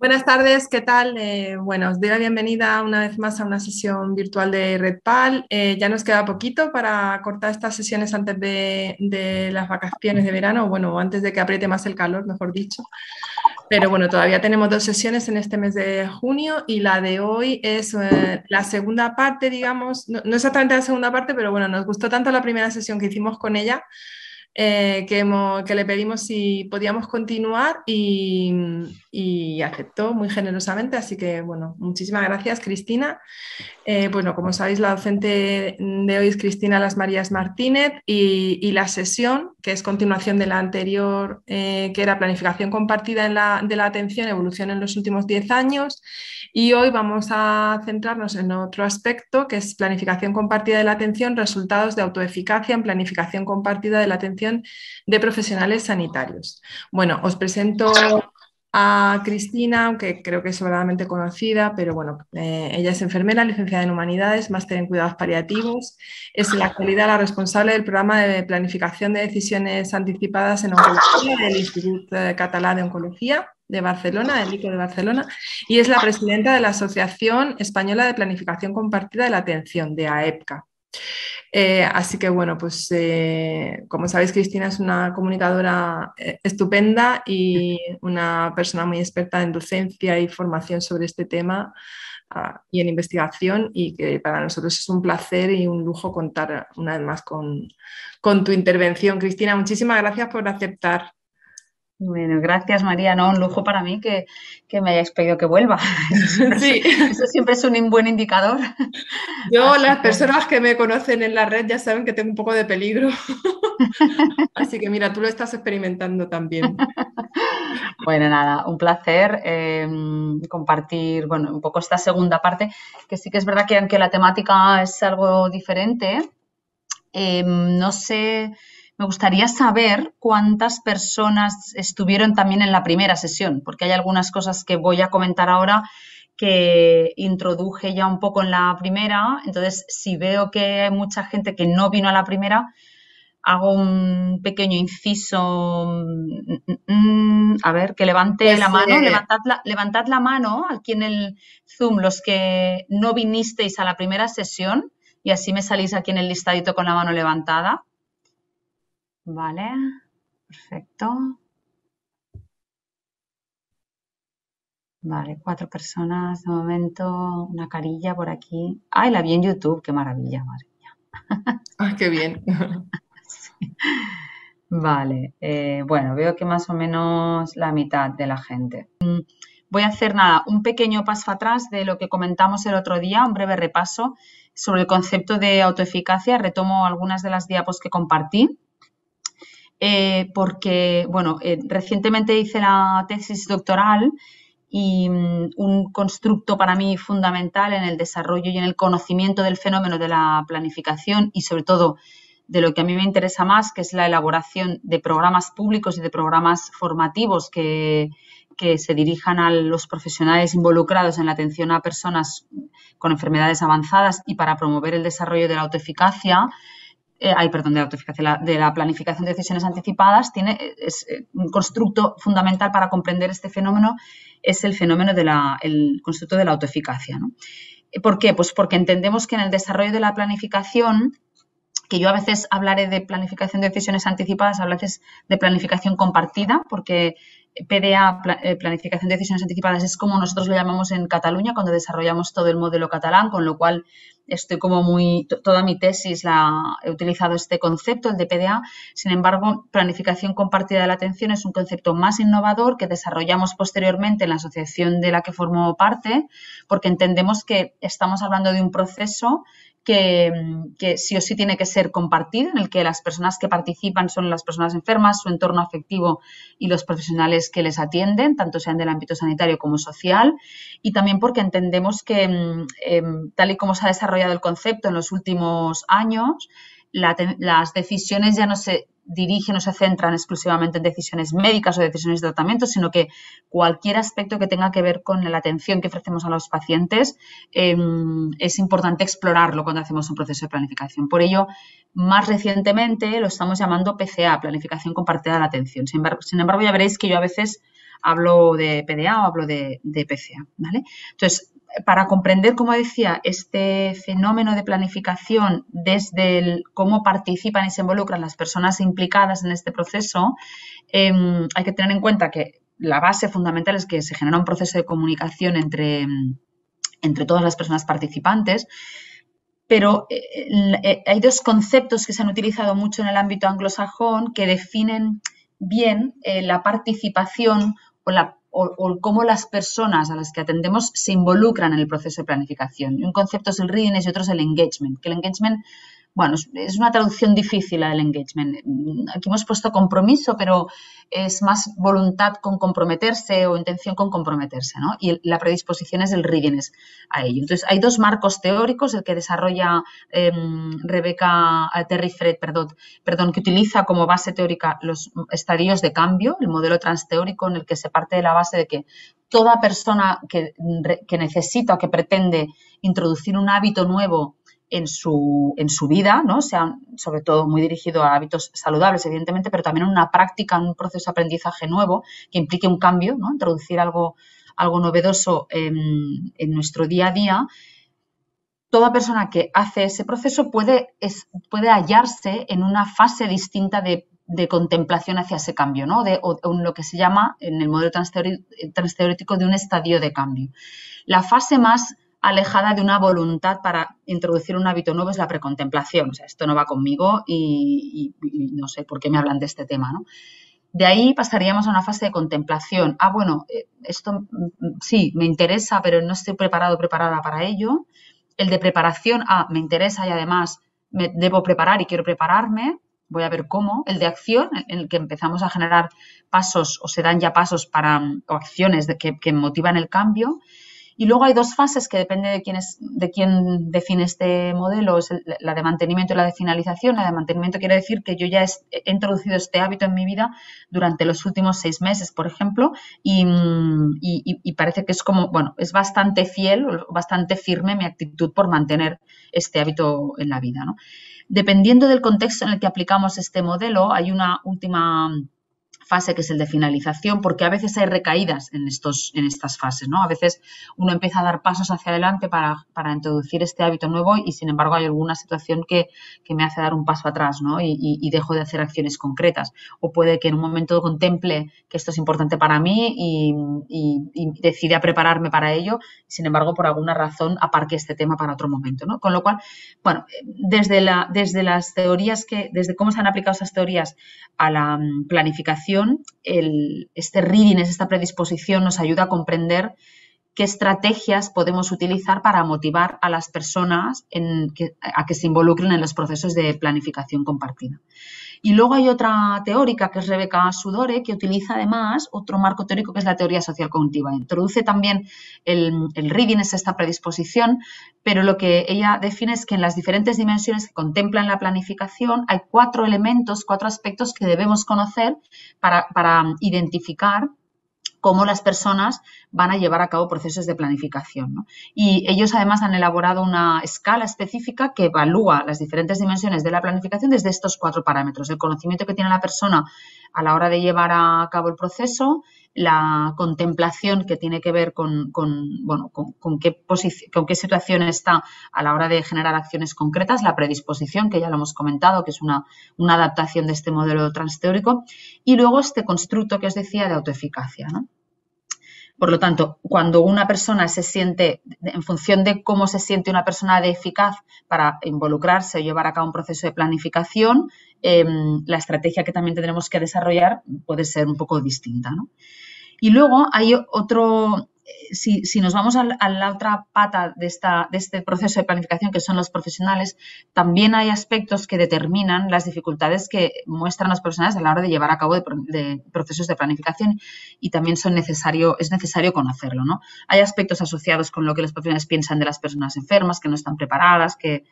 Buenas tardes, ¿qué tal? Eh, bueno, os doy la bienvenida una vez más a una sesión virtual de RedPal. Eh, ya nos queda poquito para cortar estas sesiones antes de, las vacaciones de verano, bueno, antes de que apriete más el calor, mejor dicho. Pero bueno, todavía tenemos dos sesiones en este mes de junio y la de hoy es eh, la segunda parte, digamos, no exactamente la segunda parte, pero bueno, nos gustó tanto la primera sesión que hicimos con ella eh, que, le pedimos si podíamos continuar y, aceptó muy generosamente. Así que, bueno, muchísimas gracias, Cristina. Eh, bueno, como sabéis, la docente de hoy es Cristina Las Marías Martínez y la sesión, que es continuación de la anterior, eh, que era planificación compartida en la, de la atención, evolución en los últimos 10 años. Y hoy vamos a centrarnos en otro aspecto, que es planificación compartida de la atención, resultados de autoeficacia en planificación compartida de la atención de profesionales sanitarios. Bueno, os presento a Cristina, aunque creo que es sobradamente conocida, pero bueno, eh, ella es enfermera, licenciada en Humanidades, máster en Cuidados Paliativos. Es en la actualidad la responsable del programa de planificación de decisiones anticipadas en oncología del Instituto Catalán de Oncología de Barcelona, del ICO de Barcelona, y es la presidenta de la Asociación Española de Planificación Compartida de la Atención, de AEPCA. Eh, así que bueno, pues eh, como sabéis, Cristina es una comunicadora eh, estupenda y una persona muy experta en docencia y formación sobre este tema ah, y en investigación y que para nosotros es un placer y un lujo contar una vez más con, con tu intervención. Cristina, muchísimas gracias por aceptar bueno, gracias María, no, un lujo para mí que, me hayáis pedido que vuelva. sí. Eso siempre es un buen indicador. Yo, las personas que me conocen en la red ya saben que tengo un poco de peligro. Así que mira, tú lo estás experimentando también. Bueno, nada, un placer em, compartir, bueno, un poco esta segunda parte, que sí que es verdad que aunque la temática es algo diferente, em, no sé me gustaría saber cuántas personas estuvieron también en la primera sesión, porque hay algunas cosas que voy a comentar ahora que introduje ya un poco en la primera. Entonces, si veo que hay mucha gente que no vino a la primera, hago un pequeño inciso. Mm, a ver, que levante pues, la mano. Eh, levantad, la, levantad la mano aquí en el Zoom, los que no vinisteis a la primera sesión, y así me salís aquí en el listadito con la mano levantada. Vale, perfecto. Vale, cuatro personas de momento, una carilla por aquí. Ay, la vi en YouTube, qué maravilla, madre mía. Ay, qué bien. Vale, eh, bueno, veo que más o menos la mitad de la gente. Mm, voy a hacer nada, un pequeño paso atrás de lo que comentamos el otro día, un breve repaso sobre el concepto de autoeficacia. Retomo algunas de las diapos que compartí. Eh, porque, bueno, eh, recientemente hice la tesis doctoral y mm, un constructo para mí fundamental en el desarrollo y en el conocimiento del fenómeno de la planificación y sobre todo de lo que a mí me interesa más, que es la elaboración de programas públicos y de programas formativos que, que se dirijan a los profesionales involucrados en la atención a personas con enfermedades avanzadas y para promover el desarrollo de la autoeficacia, eh, perdón, de la de la planificación de decisiones anticipadas, tiene, es, eh, un constructo fundamental para comprender este fenómeno, es el fenómeno del constructo de la autoeficacia. ¿no? ¿Por qué? Pues porque entendemos que en el desarrollo de la planificación, que yo a veces hablaré de planificación de decisiones anticipadas, a veces de planificación compartida, porque PDA, eh, planificación de decisiones anticipadas, es como nosotros lo llamamos en Cataluña cuando desarrollamos todo el modelo catalán, con lo cual estoy como muy, toda mi tesis la he utilizado este concepto, el de PDA. Sin embargo, planificación compartida de la atención es un concepto más innovador que desarrollamos posteriormente en la asociación de la que formo parte, porque entendemos que estamos hablando de un proceso que, sí o sí tiene que ser compartido, en el que las personas que participan son las personas enfermas, su entorno afectivo y los profesionales que les atienden, tanto sean del ámbito sanitario como social, y también porque entendemos que, mm, em, tal y como se ha desarrollado el concepto en los últimos años, las decisiones ya no se dirigen o se centran exclusivamente en decisiones médicas o decisiones de tratamiento, sino que cualquier aspecto que tenga que ver con la atención que ofrecemos a los pacientes em, es importante explorarlo cuando hacemos un proceso de planificación. Por ello, más recientemente lo estamos llamando PCA, Planificación Compartida de la Atención. Sin embargo, sin embargo ya veréis que yo a veces hablo de PDA o hablo de, de PCA. ¿vale? Entonces, para comprender, como decía, este fenómeno de planificación desde cómo participan y se involucran las personas implicadas en este proceso, em, hay que tener en cuenta que la base fundamental es que se genera un proceso de comunicación entre, entre todas las personas participantes, pero eh, eh, hay dos conceptos que se han utilizado mucho en el ámbito anglosajón que definen bien eh, la participación o la o, cómo las personas a las que atendemos se involucran en el proceso de planificación. Un concepto es el readiness y otro es el engagement, que el engagement bueno, es una traducción difícil la del engagement. Aquí hemos puesto compromiso, pero es más voluntad con comprometerse o intención con comprometerse, ¿no? Y la predisposición es el readiness a ello. Entonces, hay dos marcos teóricos, el que desarrolla eh, Rebeca Terry Fred, perdón, perdón, que utiliza como base teórica los estadios de cambio, el modelo transteórico en el que se parte de la base de que toda persona que, que necesita o que pretende introducir un hábito nuevo en su, en su vida, ¿no? Sea sobre todo muy dirigido a hábitos saludables, evidentemente, pero también en una práctica, en un proceso de aprendizaje nuevo que implique un cambio, ¿no? Introducir algo, algo novedoso en, nuestro día a día. Toda persona que hace ese proceso puede, puede hallarse en una fase distinta de, contemplación hacia ese cambio, ¿no? De, o, en lo que se llama en el modelo transteórico de un estadio de cambio. La fase más alejada de una voluntad para introducir un hábito nuevo es la precontemplación. O sea, esto no va conmigo y, no sé por qué me hablan de este tema, ¿no? De ahí pasaríamos a una fase de contemplación. Ah, bueno, eh, esto mm, sí, me interesa, pero no estoy preparado preparada para ello. El de preparación, ah, me interesa y además me debo preparar y quiero prepararme. Voy a ver cómo. El de acción, en el que empezamos a generar pasos o se dan ya pasos para o acciones que motivan el cambio. Y luego hay dos fases que depende de quién, define este modelo, es la de mantenimiento y la de finalización. La de mantenimiento quiere decir que yo ya he introducido este hábito en mi vida durante los últimos seis meses, por ejemplo, y, parece que es como, bueno, es bastante fiel, bastante firme mi actitud por mantener este hábito en la vida. Dependiendo del contexto en el que aplicamos este modelo, hay una última fase que es el de finalización, porque a veces hay recaídas en, estos, en estas fases, ¿no? A veces uno empieza a dar pasos hacia adelante para, para introducir este hábito nuevo y sin embargo hay alguna situación que, que me hace dar un paso atrás, ¿no? Y, dejo de hacer acciones concretas. O puede que en un momento contemple que esto es importante para mí y, y decida prepararme para ello, sin embargo por alguna razón aparque este tema para otro momento, ¿no? Con lo cual, bueno, desde, la, desde las teorías que, desde cómo se han aplicado esas teorías a la planificación, este reading, esta predisposición, nos ayuda a comprender qué estrategias podemos utilizar para motivar a las personas a que se involucren en los procesos de planificación compartida. Y luego hay otra teórica que es Rebeca Sudore, que utiliza además otro marco teórico que es la teoría social cognitiva. Introduce también el, el reading, es esta predisposición, pero lo que ella define es que en las diferentes dimensiones que contemplan la planificación hay cuatro elementos, cuatro aspectos que debemos conocer para, para identificar cómo las personas van a llevar a cabo procesos de planificación. Y ellos además han elaborado una escala específica que evalúa las diferentes dimensiones de la planificación desde estos cuatro parámetros. El conocimiento que tiene la persona a la hora de llevar a cabo el proceso, la contemplación que tiene que ver con, bueno, con, qué con qué situación está a la hora de generar acciones concretas, la predisposición, que ya lo hemos comentado, que es una, una adaptación de este modelo transteórico, y luego este constructo que os decía de autoeficacia. ¿no? Por lo tanto, cuando una persona se siente, en función de cómo se siente una persona de eficaz para involucrarse o llevar a cabo un proceso de planificación, em, la estrategia que también tendremos que desarrollar puede ser un poco distinta. Y luego hay otro, si, nos vamos a, la otra pata de, este proceso de planificación, que son los profesionales, también hay aspectos que determinan las dificultades que muestran los profesionales a la hora de llevar a cabo procesos de planificación y también es necesario conocerlo. ¿no? Hay aspectos asociados con lo que los profesionales piensan de las personas enfermas, que no están preparadas, que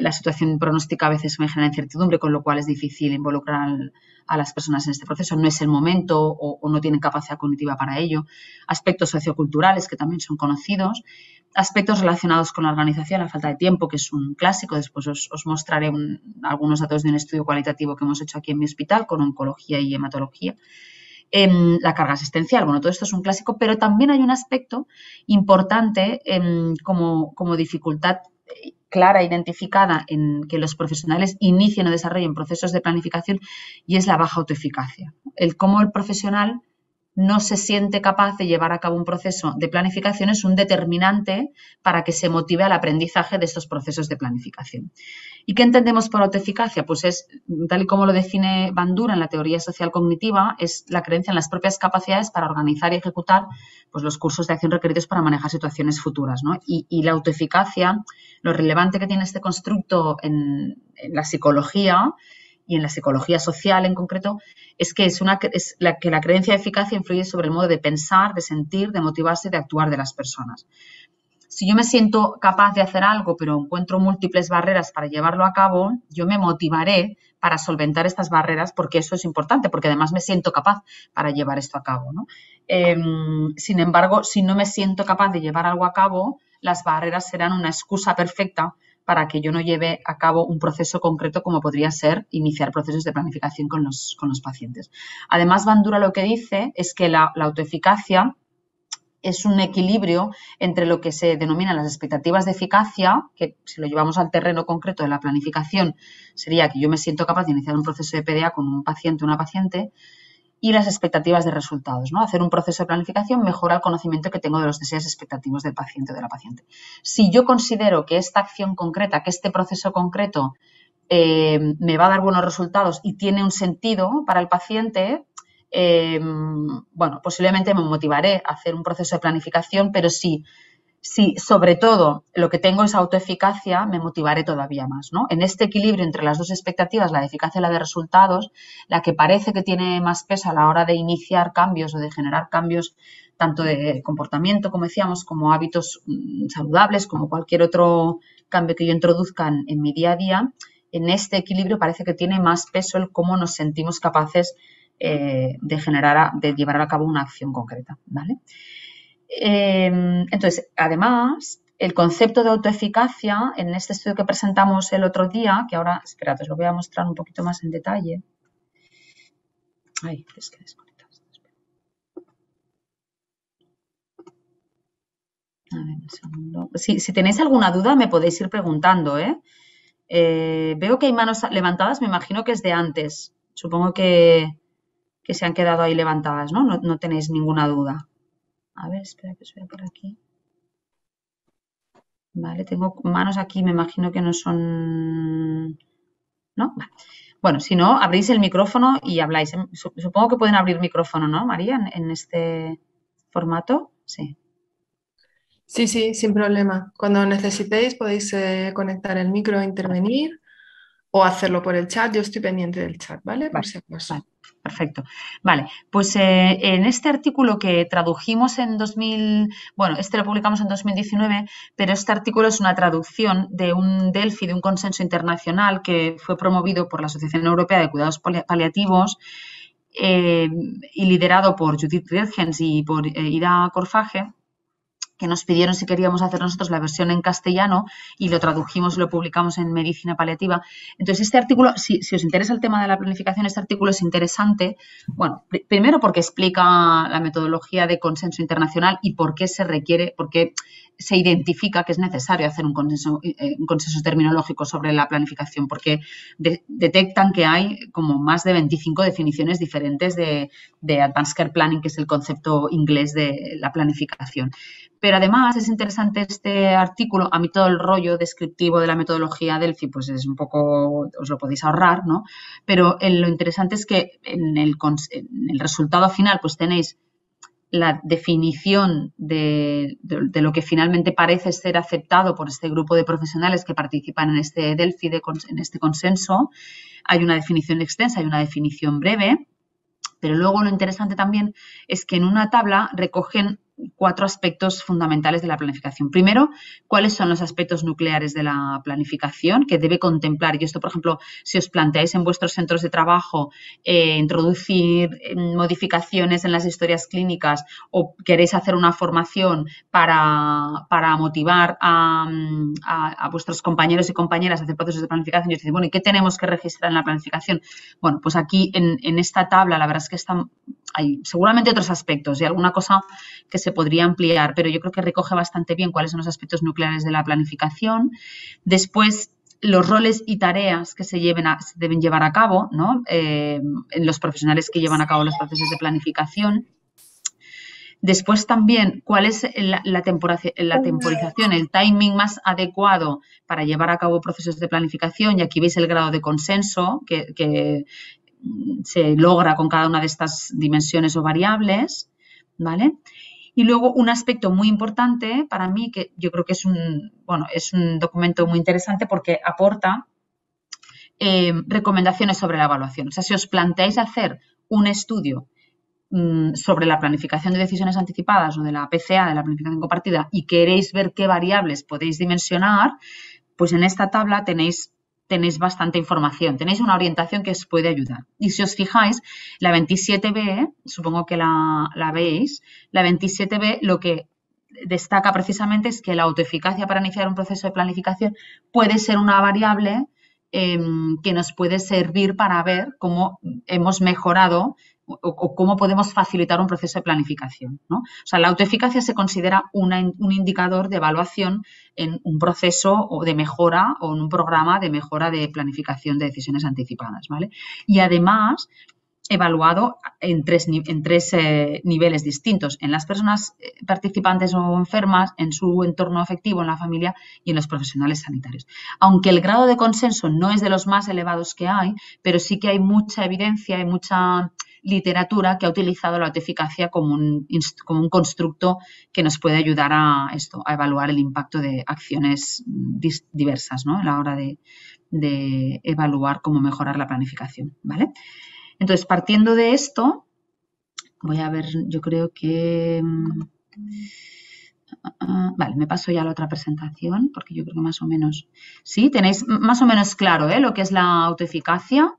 la situación pronóstica a veces me genera incertidumbre, con lo cual es difícil involucrar a las personas en este proceso. No es el momento o, no tienen capacidad cognitiva para ello. Aspectos socioculturales que también son conocidos. Aspectos relacionados con la organización, la falta de tiempo, que es un clásico. Después os, mostraré algunos datos de un estudio cualitativo que hemos hecho aquí en mi hospital con oncología y hematología. Em, la carga asistencial. Bueno, todo esto es un clásico, pero también hay un aspecto importante em, como, como dificultad clara, identificada en que los profesionales inicien o desarrollen procesos de planificación y es la baja autoeficacia. El cómo el profesional no se siente capaz de llevar a cabo un proceso de planificación es un determinante para que se motive al aprendizaje de estos procesos de planificación. ¿Y qué entendemos por autoeficacia? Pues es, tal y como lo define Bandura en la teoría social cognitiva, es la creencia en las propias capacidades para organizar y ejecutar pues, los cursos de acción requeridos para manejar situaciones futuras. Y, la autoeficacia, lo relevante que tiene este constructo en la psicología, y en la psicología social en concreto, es que es, una, es la, que la creencia de eficacia influye sobre el modo de pensar, de sentir, de motivarse, de actuar de las personas. Si yo me siento capaz de hacer algo, pero encuentro múltiples barreras para llevarlo a cabo, yo me motivaré para solventar estas barreras porque eso es importante, porque además me siento capaz para llevar esto a cabo. Em, sin embargo, si no me siento capaz de llevar algo a cabo, las barreras serán una excusa perfecta para que yo no lleve a cabo un proceso concreto como podría ser iniciar procesos de planificación con los, con los pacientes. Además, Bandura lo que dice es que la, autoeficacia es un equilibrio entre lo que se denominan las expectativas de eficacia, que si lo llevamos al terreno concreto de la planificación, sería que yo me siento capaz de iniciar un proceso de PDA con un paciente o una paciente, y las expectativas de resultados. ¿no? Hacer un proceso de planificación mejora el conocimiento que tengo de los deseos expectativos del paciente o de la paciente. Si yo considero que esta acción concreta, que este proceso concreto eh, me va a dar buenos resultados y tiene un sentido para el paciente, eh, bueno, posiblemente me motivaré a hacer un proceso de planificación, pero si si sobre todo lo que tengo es autoeficacia, me motivaré todavía más. ¿no? En este equilibrio entre las dos expectativas, la de eficacia y la de resultados, la que parece que tiene más peso a la hora de iniciar cambios o de generar cambios tanto de comportamiento, como decíamos, como hábitos mm, saludables, como cualquier otro cambio que yo introduzca en, mi día a día, en este equilibrio parece que tiene más peso el cómo nos sentimos capaces eh, de generar, de llevar a cabo una acción concreta. ¿vale? Em, entonces, además, el concepto de autoeficacia, en este estudio que presentamos el otro día, que ahora, espérate, os lo voy a mostrar un poquito más en detalle. Ay, es que A. Si, tenéis alguna duda, me podéis ir preguntando, ¿eh? ¿eh? Veo que hay manos levantadas, me imagino que es de antes. Supongo que, se han quedado ahí levantadas. No, no tenéis ninguna duda. A ver, espera que os vea por aquí. Vale, tengo manos aquí, me imagino que no son... ¿No? Bueno, si no, abrís el micrófono y habláis. Supongo que pueden abrir micrófono, ¿no, María, en, este formato? Sí. Sí, sí, sin problema. Cuando necesitéis podéis eh, conectar el micro intervenir o hacerlo por el chat. Yo estoy pendiente del chat, ¿vale? Por si acaso. Perfecto. Vale, pues eh, en este artículo que tradujimos en 2000, bueno, este lo publicamos en 2019, pero este artículo es una traducción de un Delphi, de un consenso internacional que fue promovido por la Asociación Europea de Cuidados Paliativos eh, y liderado por Judith Riedgens y por eh, Ida Corfage que nos pidieron si queríamos hacer nosotros la versión en castellano y lo tradujimos y lo publicamos en Medicina Paliativa. Entonces, este artículo, si, os interesa el tema de la planificación, este artículo es interesante, bueno, primero porque explica la metodología de consenso internacional y por qué se requiere, por qué se identifica que es necesario hacer un consenso, eh, un consenso terminológico sobre la planificación, porque detectan que hay como más de 25 definiciones diferentes de, de Advanced Care Planning, que es el concepto inglés de la planificación. Pero además es interesante este artículo, a mí todo el rollo descriptivo de la metodología Delphi, pues es un poco, os lo podéis ahorrar, ¿no? Pero lo interesante es que en el, en el resultado final, pues tenéis la definición de, lo que finalmente parece ser aceptado por este grupo de profesionales que participan en este Delphi, en este consenso. Hay una definición extensa, hay una definición breve, pero luego lo interesante también es que en una tabla recogen cuatro aspectos fundamentales de la planificación. Primero, cuáles son los aspectos nucleares de la planificación que debe contemplar. Y esto, por ejemplo, si os planteáis en vuestros centros de trabajo eh, introducir eh, modificaciones en las historias clínicas o queréis hacer una formación para, motivar a, vuestros compañeros y compañeras a hacer procesos de planificación, y os decís, bueno, ¿y qué tenemos que registrar en la planificación? Bueno, pues aquí en, en esta tabla, la verdad es que están, hay seguramente otros aspectos y alguna cosa que se podría ampliar, pero yo creo que recoge bastante bien cuáles son los aspectos nucleares de la planificación. Después, los roles y tareas que se, deben llevar a cabo, ¿no? Eh, en los profesionales que llevan a cabo los procesos de planificación. Después también, cuál es la, la, temporización, el timing más adecuado para llevar a cabo procesos de planificación. Y aquí veis el grado de consenso que, se logra con cada una de estas dimensiones o variables, ¿vale? Y luego un aspecto muy importante para mí, que yo creo que es un, bueno, es un documento muy interesante porque aporta eh, recomendaciones sobre la evaluación. O sea, si os planteáis hacer un estudio mm, sobre la planificación de decisiones anticipadas o de la PCA, de la planificación compartida, y queréis ver qué variables podéis dimensionar, pues en esta tabla tenéis tenéis bastante información, tenéis una orientación que os puede ayudar. Y si os fijáis, la 27B, supongo que la, veis, la 27B lo que destaca precisamente es que la autoeficacia para iniciar un proceso de planificación puede ser una variable em, que nos puede servir para ver cómo hemos mejorado o, cómo podemos facilitar un proceso de planificación. O sea, la autoeficacia se considera un indicador de evaluación en un proceso de mejora o en un programa de mejora de planificación de decisiones anticipadas. ¿vale? Y además, evaluado en tres, en tres eh, niveles distintos, en las personas eh, participantes o enfermas, en su entorno afectivo, en la familia y en los profesionales sanitarios. Aunque el grado de consenso no es de los más elevados que hay, pero sí que hay mucha evidencia y mucha literatura que ha utilizado la autoeficacia como un, como un constructo que nos puede ayudar a esto, a evaluar el impacto de acciones diversas, ¿no? A la hora de, evaluar cómo mejorar la planificación, ¿vale? Entonces, partiendo de esto, voy a ver, yo creo que... Mm, vale, me paso ya a la otra presentación porque yo creo que más o menos, sí, tenéis más o menos claro ¿eh? lo que es la autoeficacia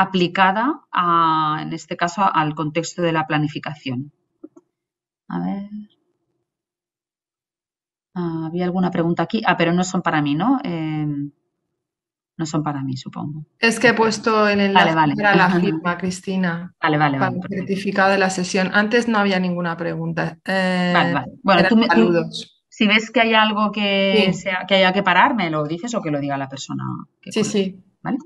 aplicada, a, en este caso, al contexto de la planificación. A ver. Ah, había alguna pregunta aquí. Ah, pero no son para mí, ¿no? Em, no son para mí, supongo. Es que he puesto el enlace para la firma, Cristina. Vale, vale, para el certificado de la sesión. Antes no había ninguna pregunta. Eh, vale, vale. Bueno, tú, me, si ves que hay algo que, sea, que haya que parar, me lo dices o que lo diga la persona. sí, sí. ¿Vale?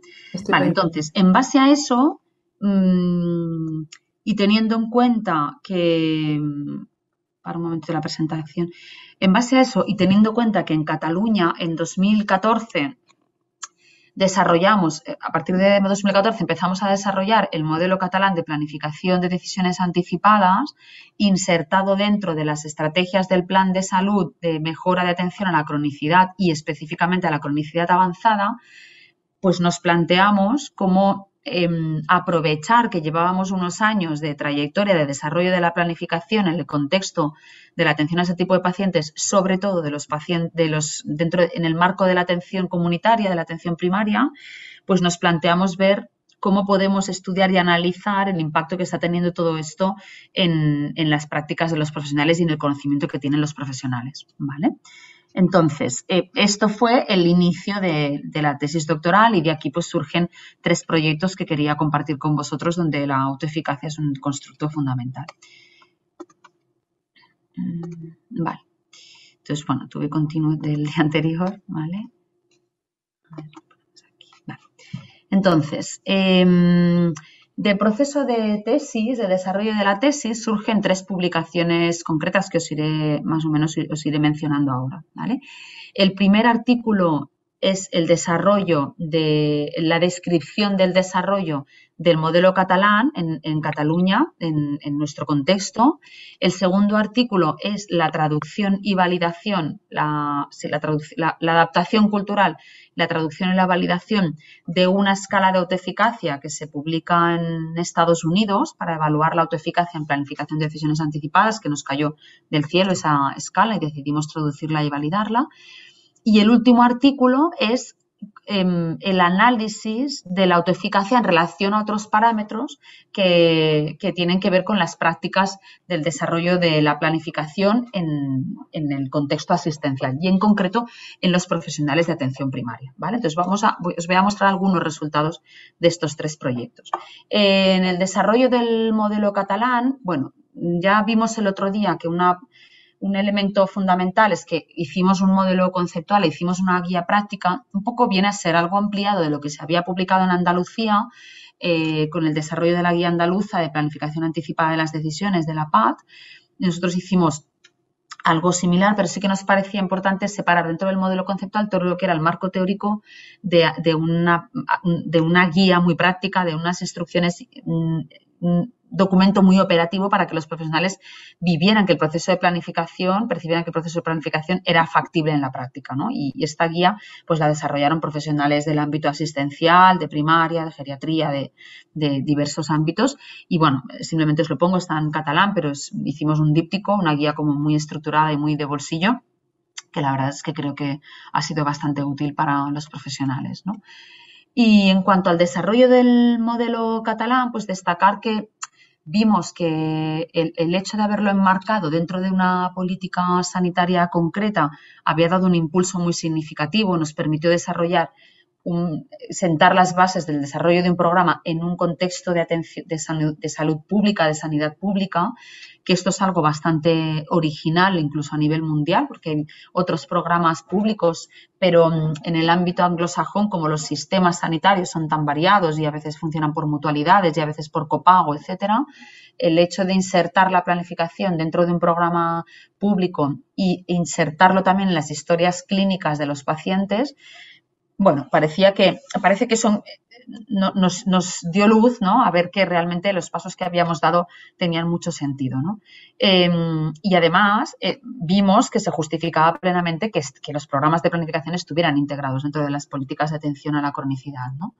Vale, entonces, en base a eso mm, y teniendo en cuenta que, mm, para un momento de la presentación, en base a eso y teniendo en cuenta que en Cataluña en 2014 desarrollamos, eh, a partir de 2014 empezamos a desarrollar el modelo catalán de planificación de decisiones anticipadas, insertado dentro de las estrategias del plan de salud de mejora de atención a la cronicidad y específicamente a la cronicidad avanzada, pues nos planteamos cómo em, aprovechar que llevábamos unos años de trayectoria de desarrollo de la planificación en el contexto de la atención a ese tipo de pacientes, sobre todo de los pacientes, de los, dentro, en el marco de la atención comunitaria, de la atención primaria, pues nos planteamos ver cómo podemos estudiar y analizar el impacto que está teniendo todo esto en, en las prácticas de los profesionales y en el conocimiento que tienen los profesionales. ¿vale? Entonces, eh, esto fue el inicio de, la tesis doctoral y de aquí pues surgen tres proyectos que quería compartir con vosotros donde la autoeficacia es un constructo fundamental. Mm, vale. Entonces, bueno, tuve continuo del día anterior, ¿vale? Entonces, em, de proceso de tesis, de desarrollo de la tesis, surgen tres publicaciones concretas que os iré más o menos os iré mencionando ahora. El primer artículo es el desarrollo de la descripción del desarrollo del modelo catalán en, Cataluña, en, nuestro contexto. El segundo artículo es la traducción y validación, la, la, adaptación cultural, la traducción y la validación de una escala de autoeficacia que se publica en Estados Unidos para evaluar la autoeficacia en planificación de decisiones anticipadas, que nos cayó del cielo esa escala y decidimos traducirla y validarla. Y el último artículo es Em, el análisis de la autoeficacia en relación a otros parámetros que, tienen que ver con las prácticas del desarrollo de la planificación en, el contexto asistencial y en concreto en los profesionales de atención primaria. ¿vale? Entonces vamos a, os voy a mostrar algunos resultados de estos tres proyectos. En el desarrollo del modelo catalán, bueno, ya vimos el otro día que una un elemento fundamental es que hicimos un modelo conceptual, hicimos una guía práctica, un poco viene a ser algo ampliado de lo que se había publicado en Andalucía eh, con el desarrollo de la guía andaluza de planificación anticipada de las decisiones de la PAT. Nosotros hicimos algo similar, pero sí que nos parecía importante separar dentro del modelo conceptual todo lo que era el marco teórico de, una, de una, guía muy práctica, de unas instrucciones documento muy operativo para que los profesionales vivieran que el proceso de planificación, percibieran que el proceso de planificación era factible en la práctica. ¿no? Y, esta guía pues la desarrollaron profesionales del ámbito asistencial, de primaria, de geriatría, de, diversos ámbitos. Y bueno, simplemente os lo pongo, está en catalán, pero hicimos un díptico, una guía como muy estructurada y muy de bolsillo que la verdad es que creo que ha sido bastante útil para los profesionales. ¿no? Y en cuanto al desarrollo del modelo catalán, pues destacar que vimos que el, hecho de haberlo enmarcado dentro de una política sanitaria concreta había dado un impulso muy significativo, nos permitió desarrollar sentar las bases del desarrollo de un programa en un contexto de, atención, de, salud, pública, de sanidad pública, que esto es algo bastante original incluso a nivel mundial, porque hay otros programas públicos, pero mm, en el ámbito anglosajón, como los sistemas sanitarios son tan variados y a veces funcionan por mutualidades y a veces por copago, etcétera, el hecho de insertar la planificación dentro de un programa público e insertarlo también en las historias clínicas de los pacientes, bueno, parecía que, parece que son, nos, nos, dio luz, ¿no? A ver que realmente los pasos que habíamos dado tenían mucho sentido, ¿no? Em, y además eh, vimos que se justificaba plenamente que, los programas de planificación estuvieran integrados dentro de las políticas de atención a la cronicidad, ¿no?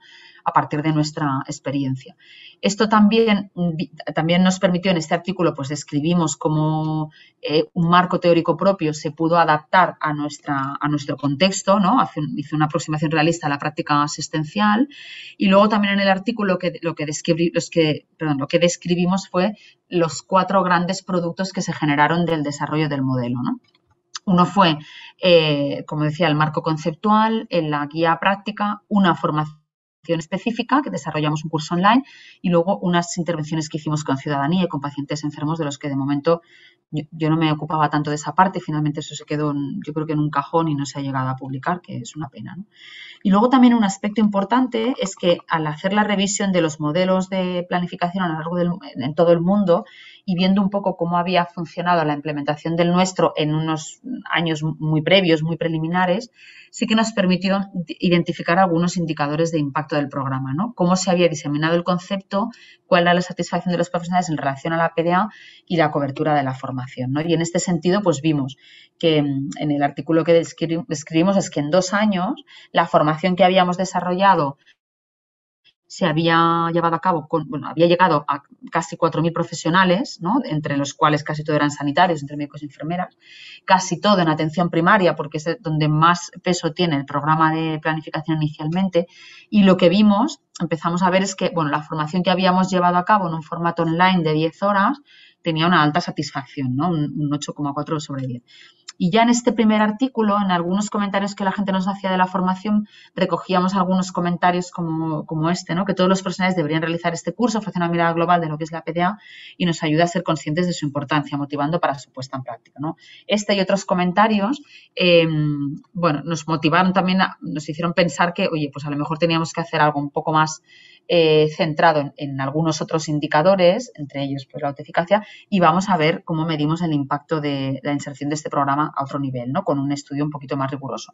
A partir de nuestra experiencia. Esto también, también nos permitió en este artículo, pues describimos cómo eh, un marco teórico propio se pudo adaptar a, nuestra, a nuestro contexto, ¿no? Hice una aproximación realista a la práctica asistencial y luego también en el artículo que, lo, que los que, lo que describimos fue los cuatro grandes productos que se generaron del desarrollo del modelo. Uno fue, eh, como decía, el marco conceptual, en la guía práctica, una formación específica, que desarrollamos un curso online, y luego unas intervenciones que hicimos con ciudadanía y con pacientes enfermos, de los que de momento yo, no me ocupaba tanto de esa parte, finalmente eso se quedó, yo creo que en un cajón y no se ha llegado a publicar, que es una pena. Y luego también un aspecto importante es que al hacer la revisión de los modelos de planificación a lo largo del, en todo el mundo, y viendo un poco cómo había funcionado la implementación del nuestro en unos años muy previos, muy preliminares, sí que nos permitió identificar algunos indicadores de impacto del programa, ¿no? Cómo se había diseminado el concepto, cuál era la satisfacción de los profesionales en relación a la PDA y la cobertura de la formación, ¿no? Y en este sentido, pues vimos que mm, en el artículo que describimos es que en dos años la formación que habíamos desarrollado se había llevado a cabo, con, bueno, había llegado a casi 4.000 profesionales, ¿no? entre los cuales casi todo eran sanitarios, entre médicos y enfermeras, casi todo en atención primaria, porque es donde más peso tiene el programa de planificación inicialmente, y lo que vimos, empezamos a ver es que, bueno, la formación que habíamos llevado a cabo en un formato online de 10 horas tenía una alta satisfacción, ¿no? un, un 8,4 sobre 10. Y ya en este primer artículo, en algunos comentarios que la gente nos hacía de la formación, recogíamos algunos comentarios como, como este, ¿no? que todos los profesionales deberían realizar este curso, ofrece una mirada global de lo que es la PDA y nos ayuda a ser conscientes de su importancia, motivando para su puesta en práctica. ¿no? Este y otros comentarios, em, bueno, nos motivaron también, nos hicieron pensar que, oye, pues a lo mejor teníamos que hacer algo un poco más eh, centrado en, algunos otros indicadores, entre ellos pues, la autoeficacia, y vamos a ver cómo medimos el impacto de, la inserción de este programa a otro nivel, ¿no? con un estudio un poquito más riguroso.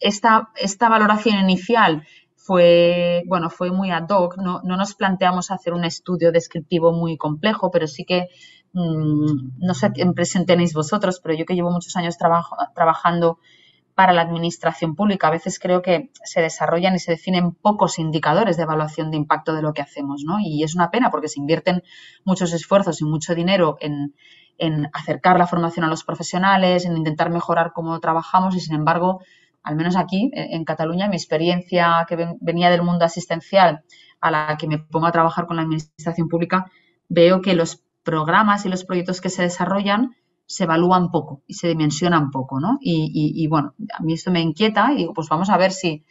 Esta, valoración inicial fue, bueno, fue muy ad hoc, no, no, nos planteamos hacer un estudio descriptivo muy complejo, pero sí que, mm, no sé qué impresión tenéis vosotros, pero yo que llevo muchos años trabajando para la administración pública. A veces creo que se desarrollan y se definen pocos indicadores de evaluación de impacto de lo que hacemos, ¿no? Y es una pena porque se invierten muchos esfuerzos y mucho dinero en, acercar la formación a los profesionales, en intentar mejorar cómo trabajamos y, sin embargo, al menos aquí, en Cataluña, mi experiencia que venía del mundo asistencial a la que me pongo a trabajar con la administración pública, veo que los programas y los proyectos que se desarrollan se evalúan poco y se dimensionan poco, ¿no? Y, bueno, a mí esto me inquieta y pues vamos a ver si,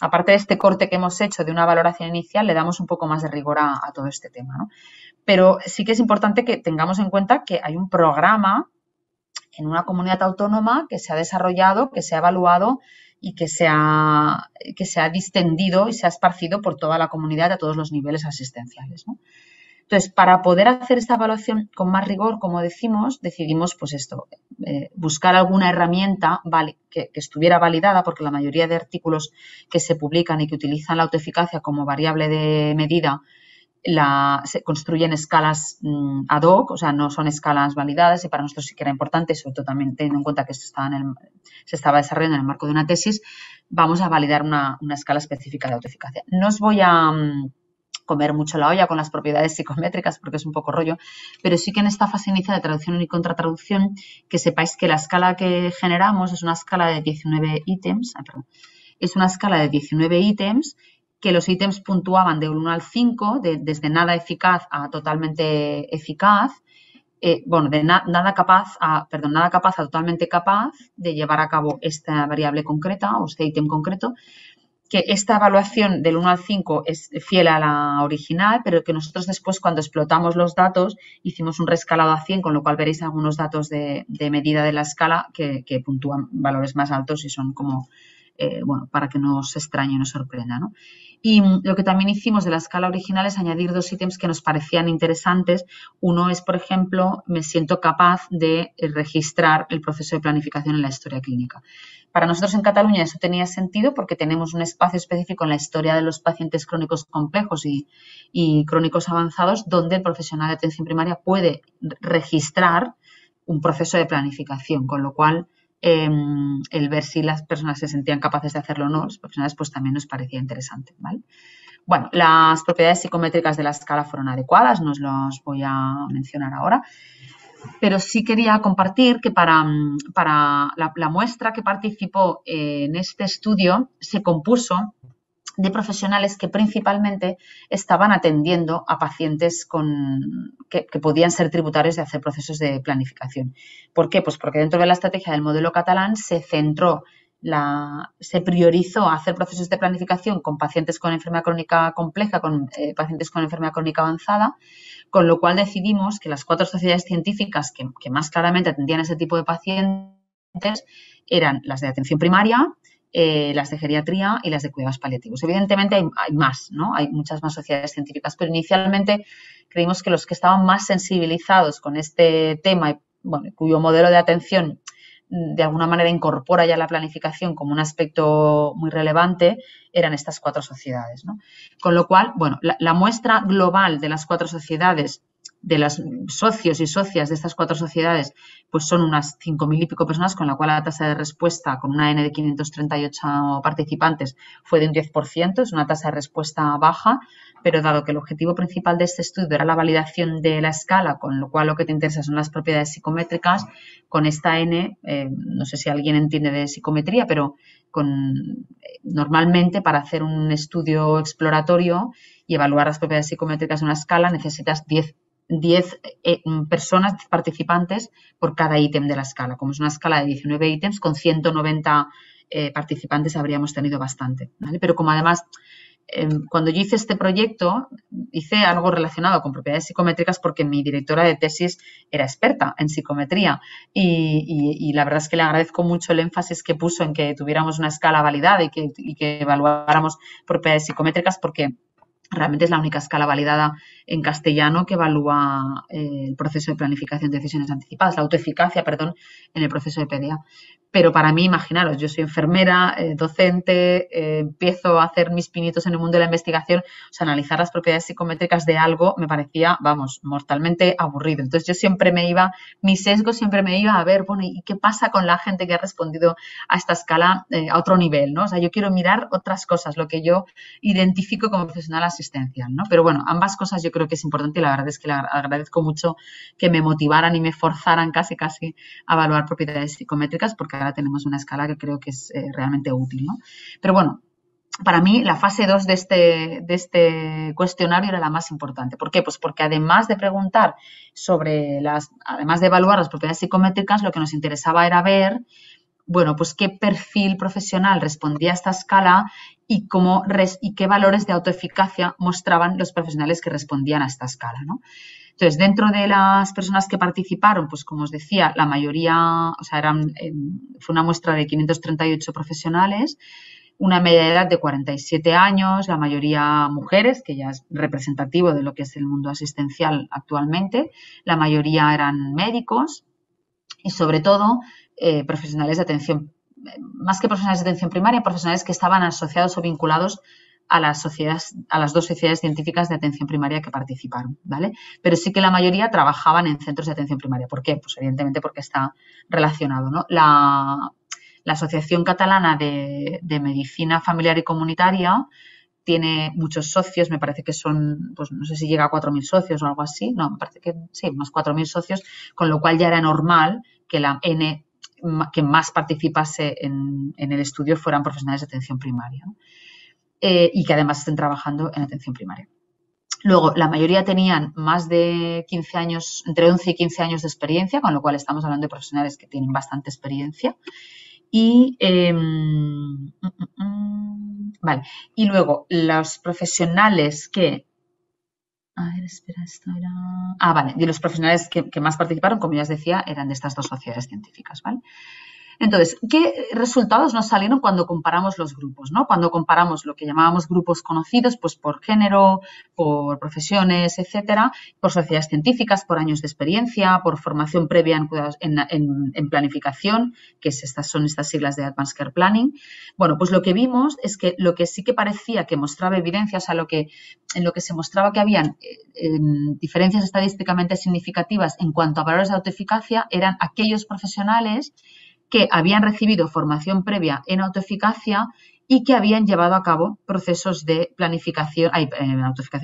aparte de este corte que hemos hecho de una valoración inicial, le damos un poco más de rigor a, todo este tema, ¿no? Pero sí que es importante que tengamos en cuenta que hay un programa en una comunidad autónoma que se ha desarrollado, que se ha evaluado y que se ha, que se ha distendido y se ha esparcido por toda la comunidad a todos los niveles asistenciales. ¿no? Entonces, para poder hacer esta evaluación con más rigor, como decimos, decidimos, pues esto, eh, buscar alguna herramienta que, estuviera validada, porque la mayoría de artículos que se publican y que utilizan la autoeficacia como variable de medida la, se construyen escalas mm, ad hoc, o sea, no son escalas validadas y para nosotros sí que era importante, sobre todo también teniendo en cuenta que esto estaba en el, se estaba desarrollando en el marco de una tesis, vamos a validar una, escala específica de autoeficacia. No os voy a mm, comer mucho la olla con las propiedades psicométricas porque es un poco rollo, pero sí que en esta fase inicial de traducción y contratraducción que sepáis que la escala que generamos es una escala de 19 ítems, es una escala de 19 ítems que los ítems puntuaban de 1 al 5, desde nada eficaz a totalmente eficaz, eh, bueno, de nada capaz a, perdón, nada capaz a totalmente capaz de llevar a cabo esta variable concreta o este ítem concreto, que esta evaluación del 1 al 5 es fiel a la original, pero que nosotros después cuando explotamos los datos hicimos un rescalado a 100, con lo cual veréis algunos datos de, medida de la escala que, puntúan valores más altos y son como, eh, bueno, para que no os extrañe y nos sorprenda. ¿no? Y lo que también hicimos de la escala original es añadir dos ítems que nos parecían interesantes. Uno es, por ejemplo, me siento capaz de registrar el proceso de planificación en la historia clínica. Para nosotros en Cataluña eso tenía sentido porque tenemos un espacio específico en la historia de los pacientes crónicos complejos y, crónicos avanzados donde el profesional de atención primaria puede registrar un proceso de planificación, con lo cual em, el ver si las personas se sentían capaces de hacerlo o no, los profesionales, pues también nos parecía interesante. Bueno, las propiedades psicométricas de la escala fueron adecuadas, no os los voy a mencionar ahora pero sí quería compartir que para, para la, muestra que participó en este estudio se compuso de profesionales que principalmente estaban atendiendo a pacientes con, que, podían ser tributarios de hacer procesos de planificación. ¿Por qué? Pues porque dentro de la estrategia del modelo catalán se centró la, se priorizó hacer procesos de planificación con pacientes con enfermedad crónica compleja, con eh, pacientes con enfermedad crónica avanzada, con lo cual decidimos que las cuatro sociedades científicas que, más claramente atendían a ese tipo de pacientes eran las de atención primaria, eh, las de geriatría y las de cuidados paliativos. Evidentemente hay, más, ¿no? Hay muchas más sociedades científicas, pero inicialmente creímos que los que estaban más sensibilizados con este tema, bueno, cuyo modelo de atención de alguna manera incorpora ya la planificación como un aspecto muy relevante, eran estas cuatro sociedades. Con lo cual, bueno, la, muestra global de las cuatro sociedades, de los socios y socias de estas cuatro sociedades, pues son unas 5.000 y pico personas, con la cual la tasa de respuesta con una N de 538 participantes fue de un 10%, es una tasa de respuesta baja, pero dado que el objetivo principal de este estudio era la validación de la escala, con lo cual lo que te interesa son las propiedades psicométricas, con esta N, eh, no sé si alguien entiende de psicometría, pero con, normalmente para hacer un estudio exploratorio y evaluar las propiedades psicométricas de una escala necesitas 10 10 eh, personas participantes por cada ítem de la escala. Como es una escala de 19 ítems, con 190 eh, participantes habríamos tenido bastante. Pero como además Em, cuando yo hice este proyecto, hice algo relacionado con propiedades psicométricas porque mi directora de tesis era experta en psicometría y, la verdad es que le agradezco mucho el énfasis que puso en que tuviéramos una escala validada y que, evaluáramos propiedades psicométricas porque Realmente es la única escala validada en castellano que evalúa eh, el proceso de planificación de decisiones anticipadas, la autoeficacia, perdón, en el proceso de PDA. Pero para mí, imaginaros, yo soy enfermera, eh, docente, eh, empiezo a hacer mis pinitos en el mundo de la investigación, analizar las propiedades psicométricas de algo me parecía, vamos, mortalmente aburrido. Entonces yo siempre me iba, mi sesgo siempre me iba a ver, bueno, ¿y qué pasa con la gente que ha respondido a esta escala a otro nivel, ¿no? O sea, yo quiero mirar otras cosas, lo que yo identifico como profesional asistencial, ¿no? Pero bueno, ambas cosas yo creo que es importante y la verdad es que le agradezco mucho que me motivaran y me forzaran casi casi a evaluar propiedades psicométricas porque ahora tenemos una escala que creo que es eh, realmente útil. ¿no? Pero bueno, para mí la fase 2 de este, de este cuestionario era la más importante. ¿Por qué? Pues porque además de preguntar sobre las, además de evaluar las propiedades psicométricas, lo que nos interesaba era ver bueno, pues qué perfil profesional respondía a esta escala y, cómo y qué valores de autoeficacia mostraban los profesionales que respondían a esta escala. ¿no? Entonces, dentro de las personas que participaron, pues como os decía, la mayoría, o sea, eran, fue una muestra de 538 profesionales, una media de edad de 47 años, la mayoría mujeres, que ya es representativo de lo que es el mundo asistencial actualmente, la mayoría eran médicos y sobre todo eh, profesionales de atención, más que profesionales de atención primaria, profesionales que estaban asociados o vinculados a las sociedades, a las dos sociedades científicas de atención primaria que participaron, ¿vale? Pero sí que la mayoría trabajaban en centros de atención primaria. ¿Por qué? Pues evidentemente porque está relacionado, ¿no? La, Asociación Catalana de, Medicina Familiar y Comunitaria tiene muchos socios, me parece que son, pues no sé si llega a 4.000 socios o algo así, no, me parece que sí, más 4.000 socios, con lo cual ya era normal que la N que más participase en, el estudio fueran profesionales de atención primaria eh, y que además estén trabajando en atención primaria. Luego, la mayoría tenían más de 15 años, entre 11 y 15 años de experiencia, con lo cual estamos hablando de profesionales que tienen bastante experiencia. Y, em, mm, mm, mm, vale. y luego, los profesionales que a ver, espera, esto era. Ah, vale. Y los profesionales que, que, más participaron, como ya os decía, eran de estas dos sociedades científicas, ¿vale? Entonces, ¿qué resultados nos salieron cuando comparamos los grupos? ¿no? Cuando comparamos lo que llamábamos grupos conocidos, pues por género, por profesiones, etcétera, por sociedades científicas, por años de experiencia, por formación previa en, planificación, que es estas, son estas siglas de Advanced Care Planning. Bueno, pues lo que vimos es que lo que sí que parecía que mostraba evidencia, o sea, lo que, en lo que se mostraba que habían eh, diferencias estadísticamente significativas en cuanto a valores de autoeficacia eran aquellos profesionales que habían recibido formación previa en autoeficacia y que habían llevado a cabo procesos de planificación, eh,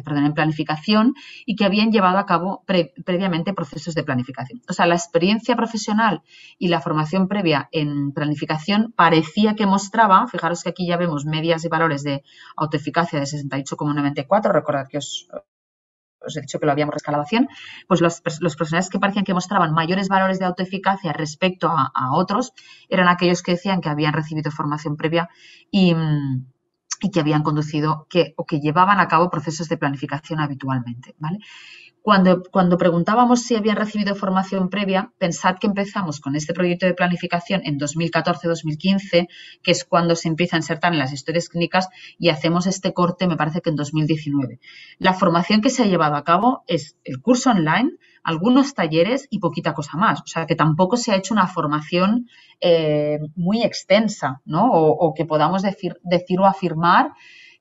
perdón, en planificación y que habían llevado a cabo previamente procesos de planificación. O sea, la experiencia profesional y la formación previa en planificación parecía que mostraba, fijaros que aquí ya vemos medias y valores de autoeficacia de 68,94, recordad que os, os he dicho que lo habíamos rescalado a 100, pues los, profesionales que parecían que mostraban mayores valores de autoeficacia respecto a, otros eran aquellos que decían que habían recibido formación previa y, y que habían conducido que, o que llevaban a cabo procesos de planificación habitualmente. ¿vale? Cuando, preguntábamos si habían recibido formación previa, pensad que empezamos con este proyecto de planificación en 2014-2015, que es cuando se empieza a insertar en las historias clínicas y hacemos este corte, me parece que en 2019. La formación que se ha llevado a cabo es el curso online, algunos talleres y poquita cosa más. O sea, que tampoco se ha hecho una formación eh, muy extensa, ¿no? O, que podamos decir, decir o afirmar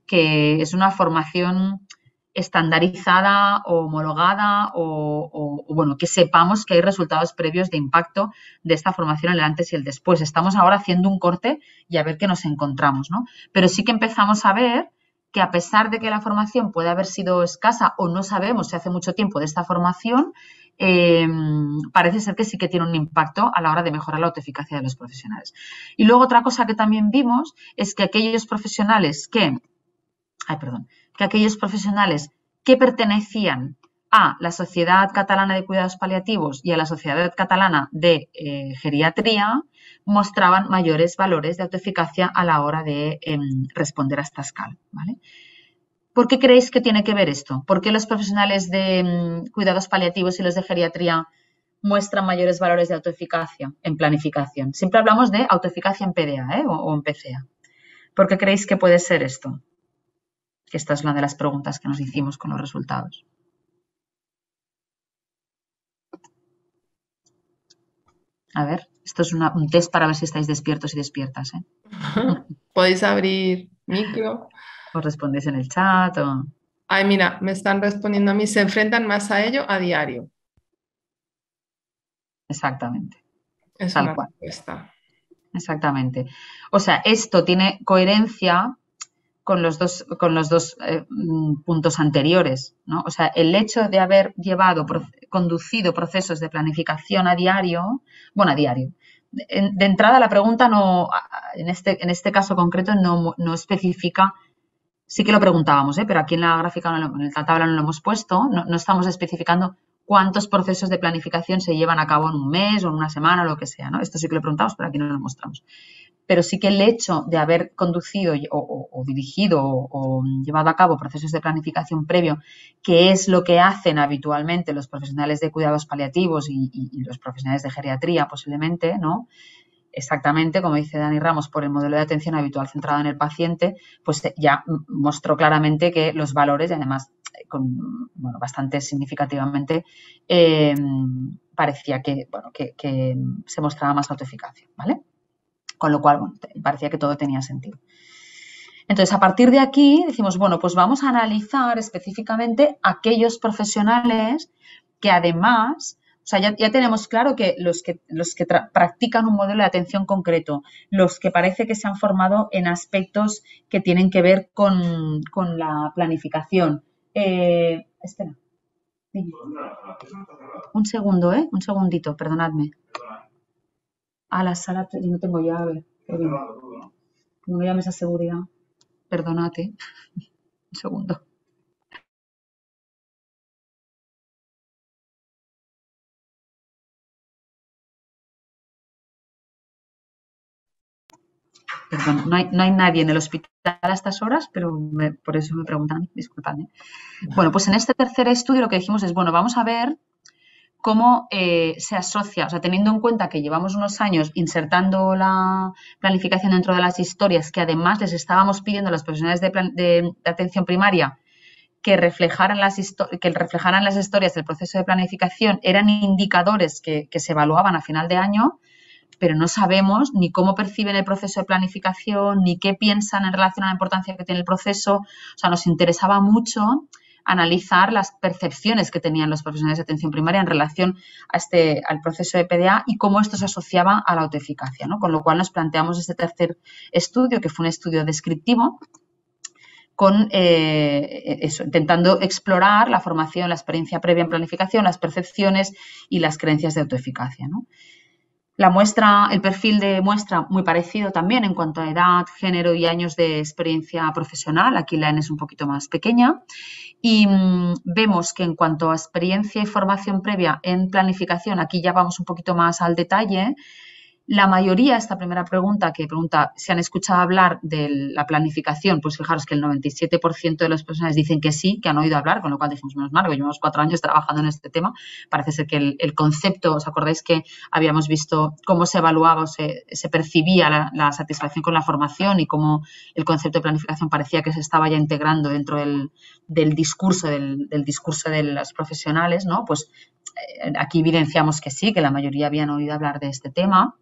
que es una formación estandarizada o homologada o, bueno, que sepamos que hay resultados previos de impacto de esta formación el antes y el después. Estamos ahora haciendo un corte y a ver qué nos encontramos, ¿no? Pero sí que empezamos a ver que a pesar de que la formación puede haber sido escasa o no sabemos si hace mucho tiempo de esta formación, em, parece ser que sí que tiene un impacto a la hora de mejorar la autoeficacia de los profesionales. Y luego otra cosa que también vimos es que aquellos profesionales que, ay, perdón, que aquellos profesionales que pertenecían a la Sociedad Catalana de Cuidados Paliativos y a la Sociedad Catalana de eh, Geriatría mostraban mayores valores de autoeficacia a la hora de em, responder a esta escala. ¿Por qué creéis que tiene que ver esto? ¿Por qué los profesionales de em, cuidados paliativos y los de geriatría muestran mayores valores de autoeficacia en planificación? Siempre hablamos de autoeficacia en PDA ¿eh? o, o en PCA. ¿Por qué creéis que puede ser esto? Que esta es una de las preguntas que nos hicimos con los resultados. A ver, esto es un test para ver si estáis despiertos y despiertas. ¿eh? Podéis abrir micro. Os respondéis en el chat o... Ay, mira, me están respondiendo a mí, se enfrentan más a ello a diario. Exactamente. Es Tal cual. respuesta. Exactamente. O sea, esto tiene coherencia con los dos, con los dos eh, mm, puntos anteriores. ¿no? O sea, el hecho de haber llevado, conducido procesos de planificación a diario, bueno, a diario. De, entrada la pregunta no, en este, en este caso concreto no, no especifica, sí que lo preguntábamos, ¿eh? pero aquí en la gráfica, en la tabla no lo hemos puesto, no, no estamos especificando cuántos procesos de planificación se llevan a cabo en un mes o en una semana o lo que sea, ¿no? Esto sí que lo preguntamos, pero aquí no lo mostramos pero sí que el hecho de haber conducido o, dirigido o, llevado a cabo procesos de planificación previo, que es lo que hacen habitualmente los profesionales de cuidados paliativos y, los profesionales de geriatría posiblemente, ¿no? Exactamente, como dice Dani Ramos, por el modelo de atención habitual centrado en el paciente, pues ya mostró claramente que los valores, y además con, bueno, bastante significativamente, eh, parecía que, bueno, que se mostraba más autoeficacia, ¿vale? Con lo cual, bueno, parecía que todo tenía sentido. Entonces, a partir de aquí decimos, bueno, pues vamos a analizar específicamente aquellos profesionales que además, o sea, ya, tenemos claro que los que, los que practican un modelo de atención concreto, los que parece que se han formado en aspectos que tienen que ver con, la planificación. Eh, espera. Un segundo, ¿eh? Un segundito, perdonadme a la sala no tengo llave. No me llames a seguridad. Perdónate. Un segundo. Perdón, no hay, nadie en el hospital a estas horas, pero por eso me preguntan, disculpadme. Bueno, pues en este tercer estudio lo que dijimos es, bueno, vamos a ver cómo eh, se asocia, o sea, teniendo en cuenta que llevamos unos años insertando la planificación dentro de las historias, que además les estábamos pidiendo a los profesionales de, atención primaria que reflejaran, las que reflejaran las historias del proceso de planificación, eran indicadores que se evaluaban a final de año, pero no sabemos ni cómo perciben el proceso de planificación, ni qué piensan en relación a la importancia que tiene el proceso. O sea, nos interesaba mucho analizar las percepciones que tenían los profesionales de atención primaria en relación a este, al proceso de PDA y cómo esto se asociaba a la autoeficacia. ¿no? Con lo cual nos planteamos este tercer estudio, que fue un estudio descriptivo, con eh, intentando explorar la formación, la experiencia previa en planificación, las percepciones y las creencias de autoeficacia. ¿no? La muestra, el perfil de muestra muy parecido también en cuanto a edad, género y años de experiencia profesional. Aquí la N es un poquito más pequeña. Y mm, vemos que en cuanto a experiencia y formación previa en planificación, aquí ya vamos un poquito más al detalle. La mayoría, esta primera pregunta que pregunta si han escuchado hablar de la planificación, pues fijaros que el 97% de las personas dicen que sí, que han oído hablar, con lo cual dijimos, menos mal, llevamos cuatro años trabajando en este tema. Parece ser que el, concepto, ¿os acordáis que habíamos visto cómo se evaluaba o se, percibía la, satisfacción con la formación y cómo el concepto de planificación parecía que se estaba ya integrando dentro del, discurso, del, del discurso de los profesionales, ¿no? Pues eh, aquí evidenciamos que sí, que la mayoría habían oído hablar de este tema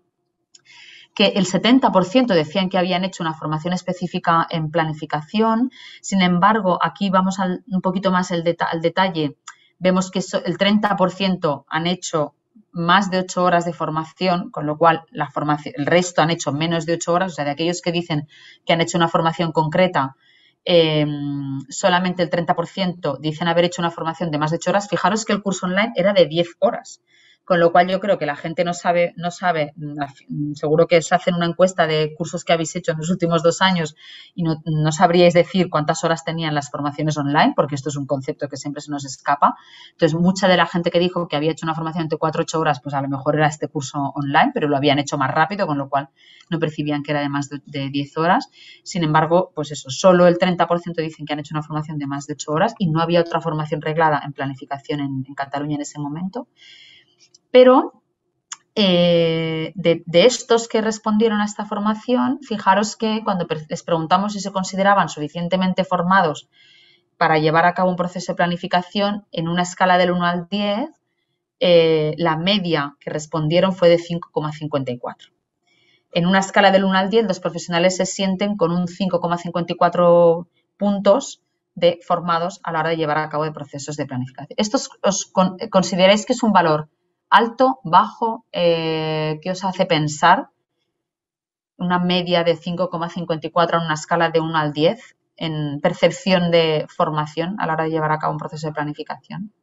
que el 70% decían que habían hecho una formación específica en planificación. Sin embargo, aquí vamos un poquito más al detalle. Vemos que el 30% han hecho más de 8 horas de formación, con lo cual la formación, el resto han hecho menos de 8 horas. O sea, de aquellos que dicen que han hecho una formación concreta, em, solamente el 30% dicen haber hecho una formación de más de 8 horas. Fijaros que el curso online era de 10 horas con lo cual yo creo que la gente no sabe, no sabe, mm, seguro que se hacen una encuesta de cursos que habéis hecho en los últimos dos años y no, sabríais decir cuántas horas tenían las formaciones online, porque esto es un concepto que siempre se nos escapa. Entonces, mucha de la gente que dijo que había hecho una formación entre cuatro o ocho horas, pues a lo mejor era este curso online, pero lo habían hecho más rápido, con lo cual no percibían que era de más de, 10 horas. Sin embargo, pues eso, solo el 30% dicen que han hecho una formación de más de 8 horas y no había otra formación reglada en planificación en Cataluña en ese momento pero eh, de, estos que respondieron a esta formación, fijaros que cuando les preguntamos si se consideraban suficientemente formados para llevar a cabo un proceso de planificación, en una escala del 1 al 10, eh, la media que respondieron fue de 5,54. En una escala del 1 al 10, los profesionales se sienten con un 5,54 puntos de formados a la hora de llevar a cabo de procesos de planificación. ¿Estos os consideráis que es un valor alto, bajo? Eh, ¿Qué os hace pensar? Una media de 5,54 en una escala de 1 al 10 en percepción de formación a la hora de llevar a cabo un proceso de planificación.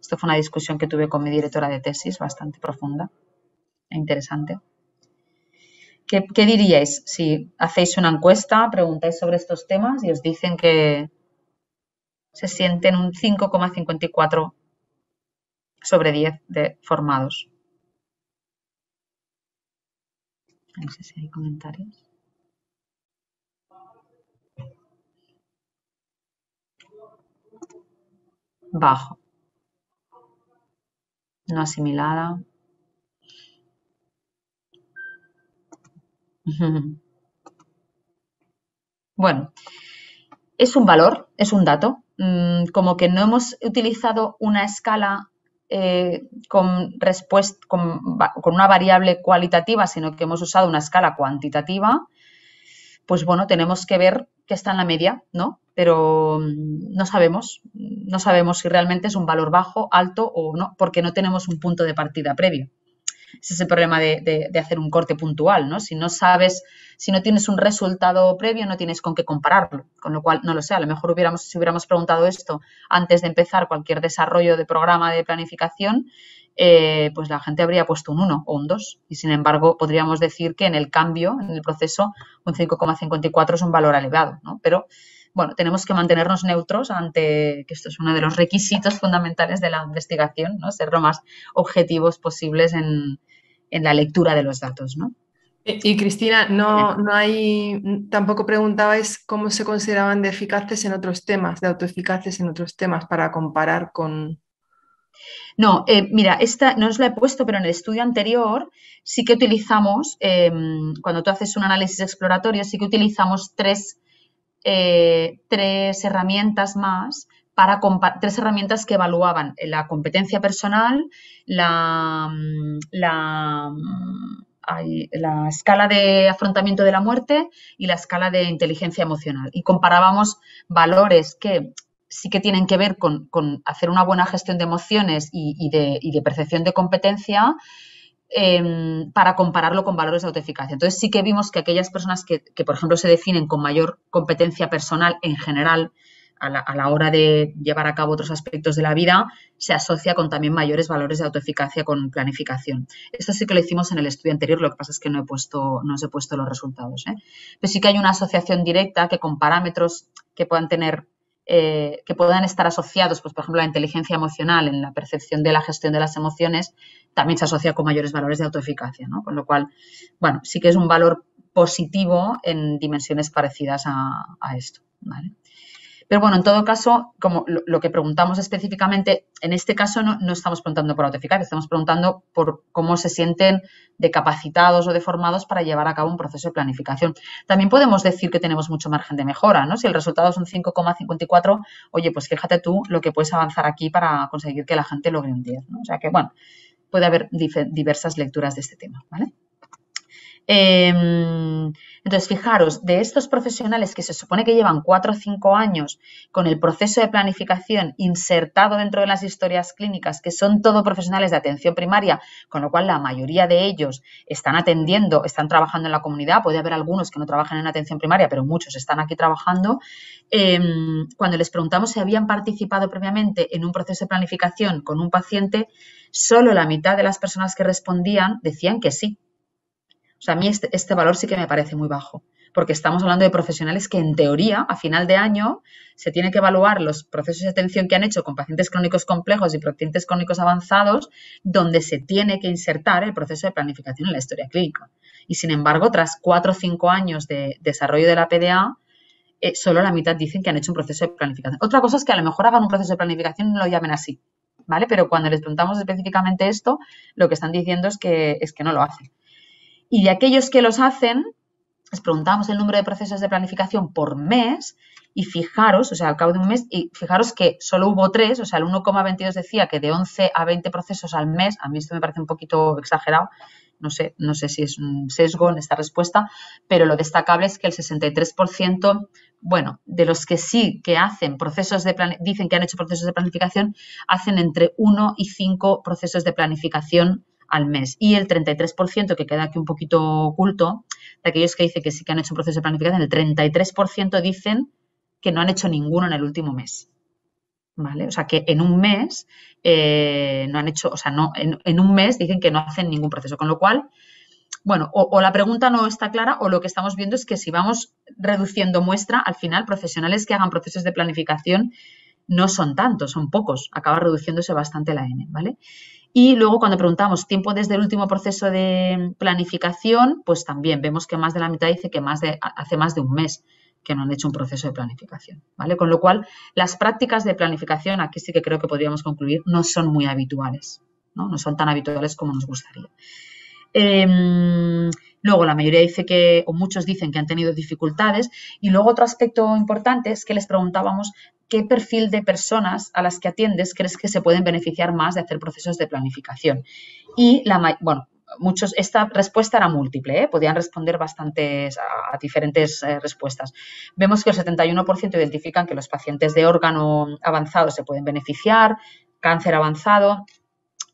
Esto fue una discusión que tuve con mi directora de tesis, bastante profunda e interesante. ¿Qué, diríais si hacéis una encuesta, preguntáis sobre estos temas y os dicen que se sienten un 5,54 sobre 10 de formados? No sé si hay comentarios. Bajo. No asimilada. Bueno, es un valor, es un dato, mm, como que no hemos utilizado una escala eh, con, con, una variable cualitativa, sino que hemos usado una escala cuantitativa, pues bueno, tenemos que ver que está en la media, ¿no? Pero mm, no sabemos, no sabemos si realmente es un valor bajo, alto o no, porque no tenemos un punto de partida previo. Ese es el problema de, hacer un corte puntual, ¿no? Si no sabes, si no tienes un resultado previo, no tienes con qué compararlo. Con lo cual, no lo sé, a lo mejor hubiéramos, si hubiéramos preguntado esto antes de empezar cualquier desarrollo de programa de planificación, eh, pues la gente habría puesto un 1 o un 2. Y sin embargo, podríamos decir que en el cambio, en el proceso, un 5,54 es un valor elevado, ¿no? Pero bueno, tenemos que mantenernos neutros ante, que esto es uno de los requisitos fundamentales de la investigación, ¿no? Ser lo más objetivos posibles en, la lectura de los datos, ¿no? Y, Cristina, no, no hay, tampoco preguntabais cómo se consideraban de eficaces en otros temas, de autoeficaces en otros temas, para comparar con. No, eh, mira, esta no os la he puesto, pero en el estudio anterior sí que utilizamos, em, cuando tú haces un análisis exploratorio, sí que utilizamos tres eh, tres herramientas más para tres herramientas que evaluaban la competencia personal, la, mm, mm, la, escala de afrontamiento de la muerte y la escala de inteligencia emocional. Y comparábamos valores que sí que tienen que ver con, hacer una buena gestión de emociones y de percepción de competencia Em, para compararlo con valores de autoeficacia. Entonces sí que vimos que aquellas personas que, por ejemplo, se definen con mayor competencia personal en general a la, hora de llevar a cabo otros aspectos de la vida, se asocia con también mayores valores de autoeficacia con planificación. Esto sí que lo hicimos en el estudio anterior, lo que pasa es que no he puesto, no os he puesto los resultados. ¿eh? Pero sí que hay una asociación directa que con parámetros que puedan tener eh, que puedan estar asociados, pues, por ejemplo, la inteligencia emocional en la percepción de la gestión de las emociones, también se asocia con mayores valores de autoeficacia, ¿no? Con lo cual, bueno, sí que es un valor positivo en dimensiones parecidas a, a esto, ¿vale? Pero bueno, en todo caso, como lo, que preguntamos específicamente, en este caso no, estamos preguntando por autoeficacia, estamos preguntando por cómo se sienten de capacitados o de formados para llevar a cabo un proceso de planificación. También podemos decir que tenemos mucho margen de mejora, ¿no? Si el resultado es un 5,54, oye, pues fíjate tú lo que puedes avanzar aquí para conseguir que la gente logre un 10, ¿no? O sea que, bueno, puede haber diversas lecturas de este tema, ¿vale? Em, entonces, fijaros, de estos profesionales que se supone que llevan cuatro o cinco años con el proceso de planificación insertado dentro de las historias clínicas, que son todo profesionales de atención primaria, con lo cual la mayoría de ellos están atendiendo, están trabajando en la comunidad, puede haber algunos que no trabajan en atención primaria, pero muchos están aquí trabajando. Em, cuando les preguntamos si habían participado previamente en un proceso de planificación con un paciente, solo la mitad de las personas que respondían decían que sí o sea, a mí este, este, valor sí que me parece muy bajo, porque estamos hablando de profesionales que en teoría a final de año se tiene que evaluar los procesos de atención que han hecho con pacientes crónicos complejos y pacientes crónicos avanzados, donde se tiene que insertar el proceso de planificación en la historia clínica. Y sin embargo, tras cuatro o cinco años de desarrollo de la PDA, eh, solo la mitad dicen que han hecho un proceso de planificación. Otra cosa es que a lo mejor hagan un proceso de planificación y no lo llamen así. ¿vale? Pero cuando les preguntamos específicamente esto, lo que están diciendo es que, es que no lo hacen. Y de aquellos que los hacen, les preguntamos el número de procesos de planificación por mes y fijaros, o sea, al cabo de un mes, y fijaros que solo hubo tres, o sea, el 1,22 decía que de 11 a 20 procesos al mes, a mí esto me parece un poquito exagerado, no sé, no sé si es un sesgo en esta respuesta, pero lo destacable es que el 63%, bueno, de los que sí que hacen procesos de dicen que han hecho procesos de planificación, hacen entre 1 y 5 procesos de planificación al mes. Y el 33%, que queda aquí un poquito oculto, de aquellos que dicen que sí que han hecho un proceso de planificación, el 33% dicen que no han hecho ninguno en el último mes. ¿Vale? O sea que en un mes eh, no han hecho, o sea, no, en, un mes dicen que no hacen ningún proceso, con lo cual, bueno, o, la pregunta no está clara o lo que estamos viendo es que si vamos reduciendo muestra, al final profesionales que hagan procesos de planificación no son tantos, son pocos, acaba reduciéndose bastante la N, ¿vale? Y luego cuando preguntamos tiempo desde el último proceso de planificación, pues también vemos que más de la mitad dice que más de, hace más de un mes que no han hecho un proceso de planificación, ¿vale? Con lo cual, las prácticas de planificación, aquí sí que creo que podríamos concluir, no son muy habituales, ¿no? No son tan habituales como nos gustaría. Em, luego, la mayoría dice que, o muchos dicen que han tenido dificultades. Y luego otro aspecto importante es que les preguntábamos qué perfil de personas a las que atiendes crees que se pueden beneficiar más de hacer procesos de planificación. Y la, bueno, muchos, esta respuesta era múltiple, ¿eh? podían responder bastantes a, diferentes eh, respuestas. Vemos que el 71% identifican que los pacientes de órgano avanzado se pueden beneficiar, cáncer avanzado,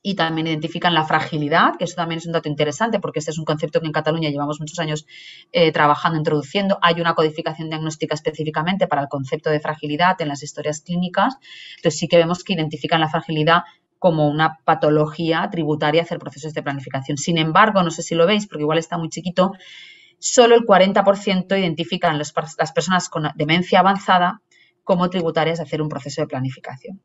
y también identifican la fragilidad, que eso también es un dato interesante porque este es un concepto que en Cataluña llevamos muchos años eh, trabajando, introduciendo. Hay una codificación diagnóstica específicamente para el concepto de fragilidad en las historias clínicas. Entonces sí que vemos que identifican la fragilidad como una patología tributaria hacer procesos de planificación. Sin embargo, no sé si lo veis porque igual está muy chiquito, solo el 40% identifican las personas con demencia avanzada como tributarias de hacer un proceso de planificación.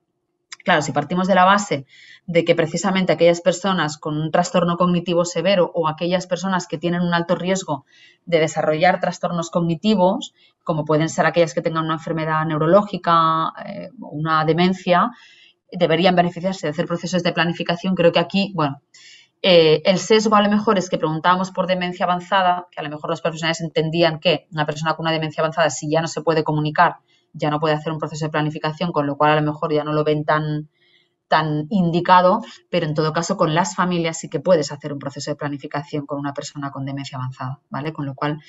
Claro, si partimos de la base de que precisamente aquellas personas con un trastorno cognitivo severo o aquellas personas que tienen un alto riesgo de desarrollar trastornos cognitivos, como pueden ser aquellas que tengan una enfermedad neurológica, eh, una demencia, deberían beneficiarse de hacer procesos de planificación. Creo que aquí, bueno, eh, el sesgo a lo mejor es que preguntábamos por demencia avanzada, que a lo mejor los profesionales entendían que una persona con una demencia avanzada, si ya no se puede comunicar, ya no puede hacer un proceso de planificación, con lo cual a lo mejor ya no lo ven tan, tan indicado, pero en todo caso con las familias sí que puedes hacer un proceso de planificación con una persona con demencia avanzada, ¿vale? Con lo cual,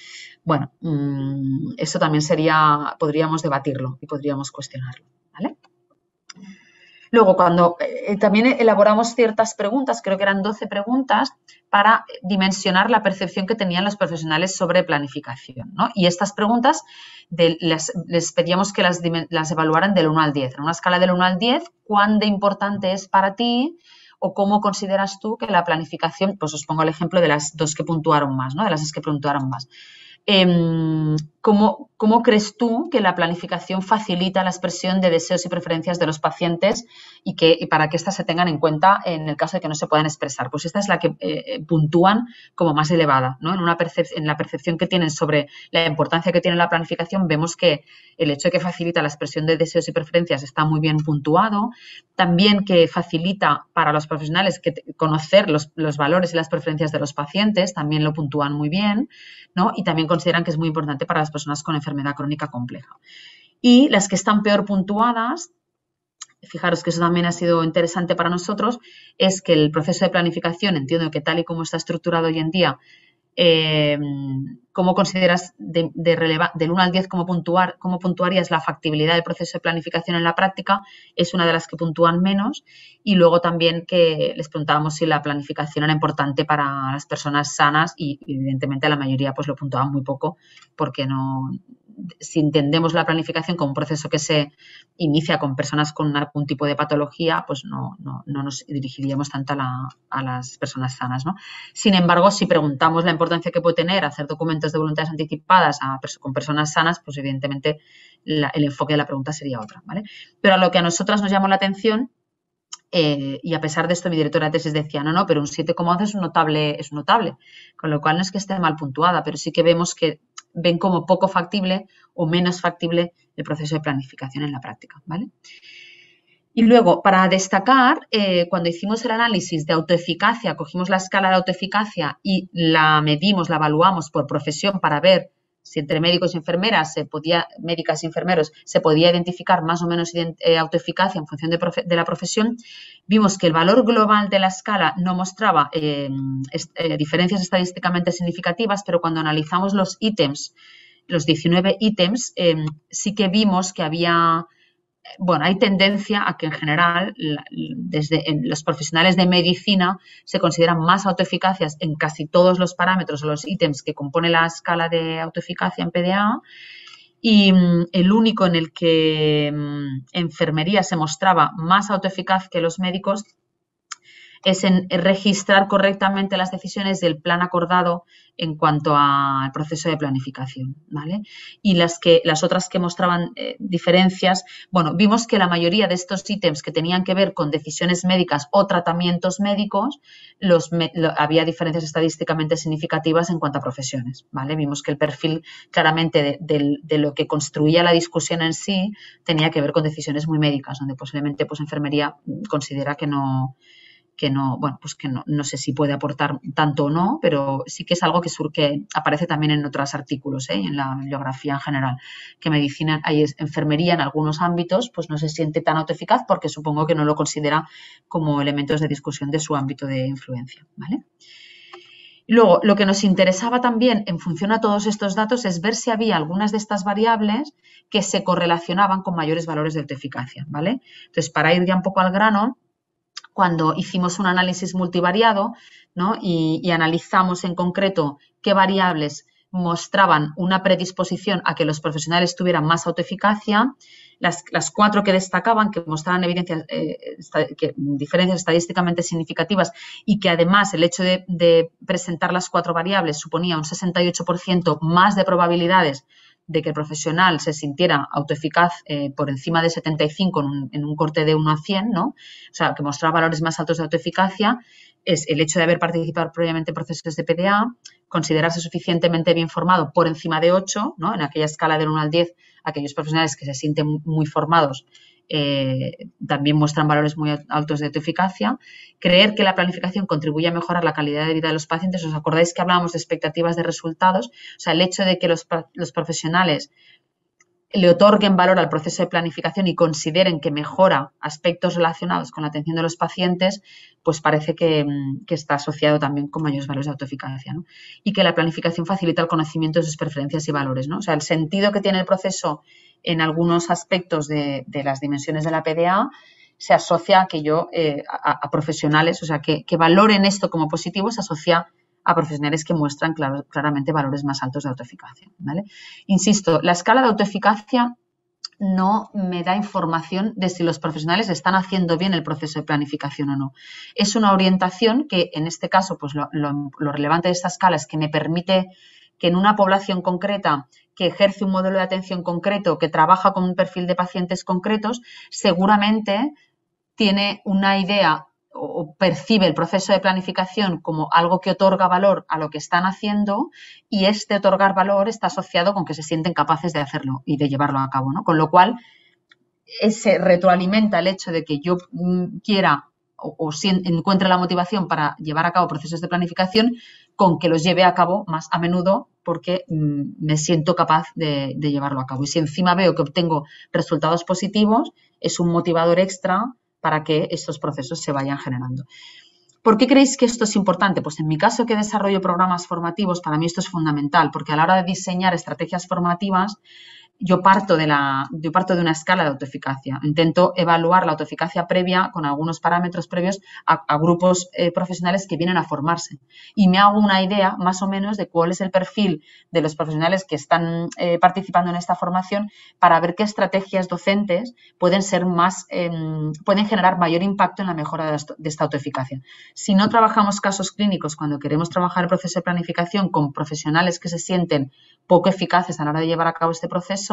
bueno, mm, eso también sería, podríamos debatirlo y podríamos cuestionarlo, ¿vale? Luego, cuando eh, también elaboramos ciertas preguntas, creo que eran 12 preguntas, para dimensionar la percepción que tenían los profesionales sobre planificación. ¿no? Y estas preguntas les, pedíamos que las, evaluaran del 1 al 10. En una escala del 1 al 10, ¿cuán de importante es para ti o cómo consideras tú que la planificación, pues os pongo el ejemplo de las dos que puntuaron más, ¿no? de las que puntuaron más. Em, ¿cómo, crees tú que la planificación facilita la expresión de deseos y preferencias de los pacientes y, que, para que éstas se tengan en cuenta en el caso de que no se puedan expresar? Pues esta es la que eh, puntúan como más elevada. ¿no? En, una en la percepción que tienen sobre la importancia que tiene la planificación, vemos que el hecho de que facilita la expresión de deseos y preferencias está muy bien puntuado. También que facilita para los profesionales conocer los, los valores y las preferencias de los pacientes, también lo puntúan muy bien. ¿no? Y también consideran que es muy importante para las personas con enfermedad crónica compleja. Y las que están peor puntuadas, fijaros que eso también ha sido interesante para nosotros, es que el proceso de planificación, entiendo que tal y como está estructurado hoy en día, eh, ¿cómo consideras de, del 1 al 10 cómo, puntuar, cómo puntuarías la factibilidad del proceso de planificación en la práctica? Es una de las que puntúan menos. Y luego también que les preguntábamos si la planificación era importante para las personas sanas y evidentemente la mayoría pues lo puntuaban muy poco porque no, si entendemos la planificación como un proceso que se inicia con personas con algún tipo de patología, pues no, no, no nos dirigiríamos tanto a, las personas sanas. ¿no? Sin embargo, si preguntamos la importancia que puede tener hacer documentos de voluntades anticipadas con personas sanas, pues evidentemente el enfoque de la pregunta sería otra. ¿vale? Pero a lo que a nosotras nos llamó la atención eh, y a pesar de esto, mi directora de tesis decía, no, no, pero un 7,11 es notable, es notable, con lo cual no es que esté mal puntuada, pero sí que vemos que ven como poco factible o menos factible el proceso de planificación en la práctica, ¿vale? Y luego, para destacar, eh, cuando hicimos el análisis de autoeficacia, cogimos la escala de autoeficacia y la medimos, la evaluamos por profesión para ver si entre médicos y enfermeras se podía, médicas y enfermeros, se podía identificar más o menos eh, autoeficacia en función de, la profesión, vimos que el valor global de la escala no mostraba eh, diferencias estadísticamente significativas, pero cuando analizamos los ítems, los 19 ítems, sí que vimos que había bueno, hay tendencia a que en general desde los profesionales de medicina se consideran más autoeficacias en casi todos los parámetros los ítems que compone la escala de autoeficacia en PDA y mm, el único en el que mm, enfermería se mostraba más autoeficaz que los médicos es en registrar correctamente las decisiones del plan acordado en cuanto al proceso de planificación, ¿vale? Y las que las otras que mostraban eh, diferencias, bueno, vimos que la mayoría de estos ítems que tenían que ver con decisiones médicas o tratamientos médicos, los, había diferencias estadísticamente significativas en cuanto a profesiones, ¿vale? Vimos que el perfil claramente de, lo que construía la discusión en sí tenía que ver con decisiones muy médicas, donde posiblemente pues enfermería considera que no que no, bueno, pues que no, no, sé si puede aportar tanto o no, pero sí que es algo que, surque, aparece también en otros artículos, ¿eh? en la bibliografía en general, que medicina, hay enfermería en algunos ámbitos, pues no se siente tan autoeficaz porque supongo que no lo considera como elementos de discusión de su ámbito de influencia, ¿vale? Luego, lo que nos interesaba también en función a todos estos datos es ver si había algunas de estas variables que se correlacionaban con mayores valores de autoeficacia, ¿vale? Entonces, para ir ya un poco al grano, cuando hicimos un análisis multivariado y, analizamos en concreto qué variables mostraban una predisposición a que los profesionales tuvieran más autoeficacia, las, cuatro que destacaban, que mostraban evidencias, eh, diferencias estadísticamente significativas y que además el hecho de presentar las cuatro variables suponía un 68% más de probabilidades de que el profesional se sintiera autoeficaz eh, por encima de 75 en un, corte de 1 a 100, ¿no? O sea, que mostraba valores más altos de autoeficacia, es el hecho de haber participado previamente en procesos de PDA, considerarse suficientemente bien formado por encima de 8, ¿no? En aquella escala del 1 al 10, aquellos profesionales que se sienten muy formados eh, también muestran valores muy altos de eficacia. Creer que la planificación contribuye a mejorar la calidad de vida de los pacientes. ¿Os acordáis que hablábamos de expectativas de resultados? O sea, el hecho de que los, profesionales le otorguen valor al proceso de planificación y consideren que mejora aspectos relacionados con la atención de los pacientes, pues parece que, está asociado también con mayores valores de autoeficacia. Y que la planificación facilita el conocimiento de sus preferencias y valores. ¿no? O sea, el sentido que tiene el proceso en algunos aspectos de, las dimensiones de la PDA se asocia a que yo, eh, a, profesionales, o sea, que, valoren esto como positivo, se asocia a profesionales que muestran claramente valores más altos de autoeficacia. Insisto, la escala de autoeficacia no me da información de si los profesionales están haciendo bien el proceso de planificación o no. Es una orientación que, en este caso, pues lo, lo relevante de esta escala es que me permite que en una población concreta que ejerce un modelo de atención concreto, que trabaja con un perfil de pacientes concretos, seguramente tiene una idea o percibe el proceso de planificación como algo que otorga valor a lo que están haciendo y este otorgar valor está asociado con que se sienten capaces de hacerlo y de llevarlo a cabo, ¿no? Con lo cual, se retroalimenta el hecho de que yo mm, quiera o, encuentre la motivación para llevar a cabo procesos de planificación con que los lleve a cabo más a menudo porque mm, me siento capaz de, llevarlo a cabo. Y si encima veo que obtengo resultados positivos, es un motivador extra para que estos procesos se vayan generando. ¿Por qué creéis que esto es importante? Pues en mi caso que desarrollo programas formativos, para mí esto es fundamental, porque a la hora de diseñar estrategias formativas, yo parto de la, yo parto de una escala de autoeficacia. Intento evaluar la autoeficacia previa con algunos parámetros previos a, grupos eh, profesionales que vienen a formarse. Y me hago una idea más o menos de cuál es el perfil de los profesionales que están eh, participando en esta formación para ver qué estrategias docentes pueden ser más, em, pueden generar mayor impacto en la mejora de esta autoeficacia. Si no trabajamos casos clínicos cuando queremos trabajar el proceso de planificación con profesionales que se sienten poco eficaces a la hora de llevar a cabo este proceso,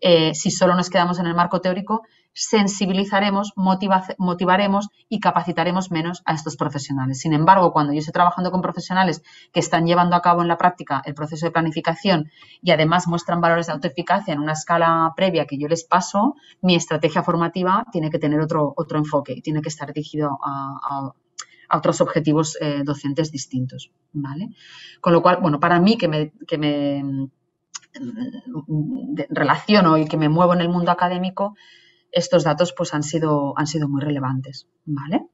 eh, si solo nos quedamos en el marco teórico, sensibilizaremos, motivaremos y capacitaremos menos a estos profesionales. Sin embargo, cuando yo estoy trabajando con profesionales que están llevando a cabo en la práctica el proceso de planificación y además muestran valores de autoeficacia en una escala previa que yo les paso, mi estrategia formativa tiene que tener otro, otro enfoque y tiene que estar dirigido a, otros objetivos eh, docentes distintos. ¿vale? Con lo cual, bueno, para mí que me, que me relaciono y que me muevo en el mundo académico, estos datos pues han sido, han sido muy relevantes, ¿vale?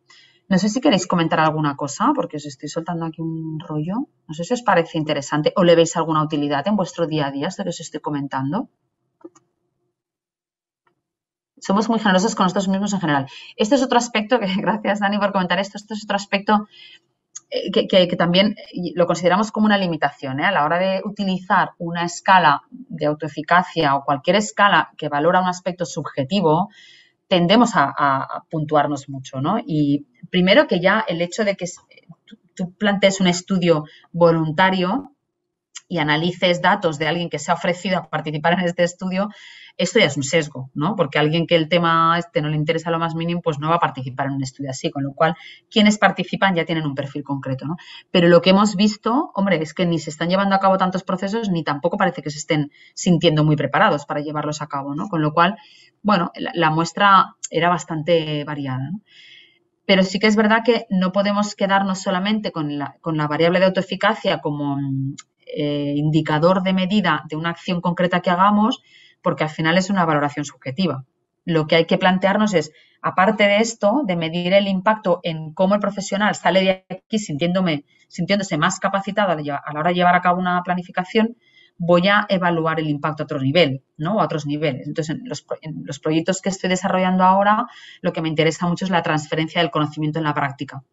No sé si queréis comentar alguna cosa, porque os estoy soltando aquí un rollo. No sé si os parece interesante o le veis alguna utilidad en vuestro día a día esto que os estoy comentando. Somos muy generosos con nosotros mismos en general. Este es otro aspecto que, gracias Dani por comentar esto, este es otro aspecto eh, que, también lo consideramos como una limitación ¿eh? a la hora de utilizar una escala de autoeficacia o cualquier escala que valora un aspecto subjetivo, tendemos a, puntuarnos mucho, ¿no? Y primero que ya el hecho de que tú plantees un estudio voluntario y analices datos de alguien que se ha ofrecido a participar en este estudio, esto ya es un sesgo, ¿no? Porque alguien que el tema este no le interesa lo más mínimo, pues no va a participar en un estudio así, con lo cual quienes participan ya tienen un perfil concreto, ¿no? Pero lo que hemos visto, hombre, es que ni se están llevando a cabo tantos procesos, ni tampoco parece que se estén sintiendo muy preparados para llevarlos a cabo, ¿no? Con lo cual, bueno, la, muestra era bastante variada, ¿no? Pero sí que es verdad que no podemos quedarnos solamente con la, con la variable de autoeficacia como eh, indicador de medida de una acción concreta que hagamos, porque al final es una valoración subjetiva. Lo que hay que plantearnos es, aparte de esto, de medir el impacto en cómo el profesional sale de aquí sintiéndome, sintiéndose más capacitado a la hora de llevar a cabo una planificación, voy a evaluar el impacto a otro nivel, ¿no? A otros niveles. Entonces, en los, en los proyectos que estoy desarrollando ahora, lo que me interesa mucho es la transferencia del conocimiento en la práctica.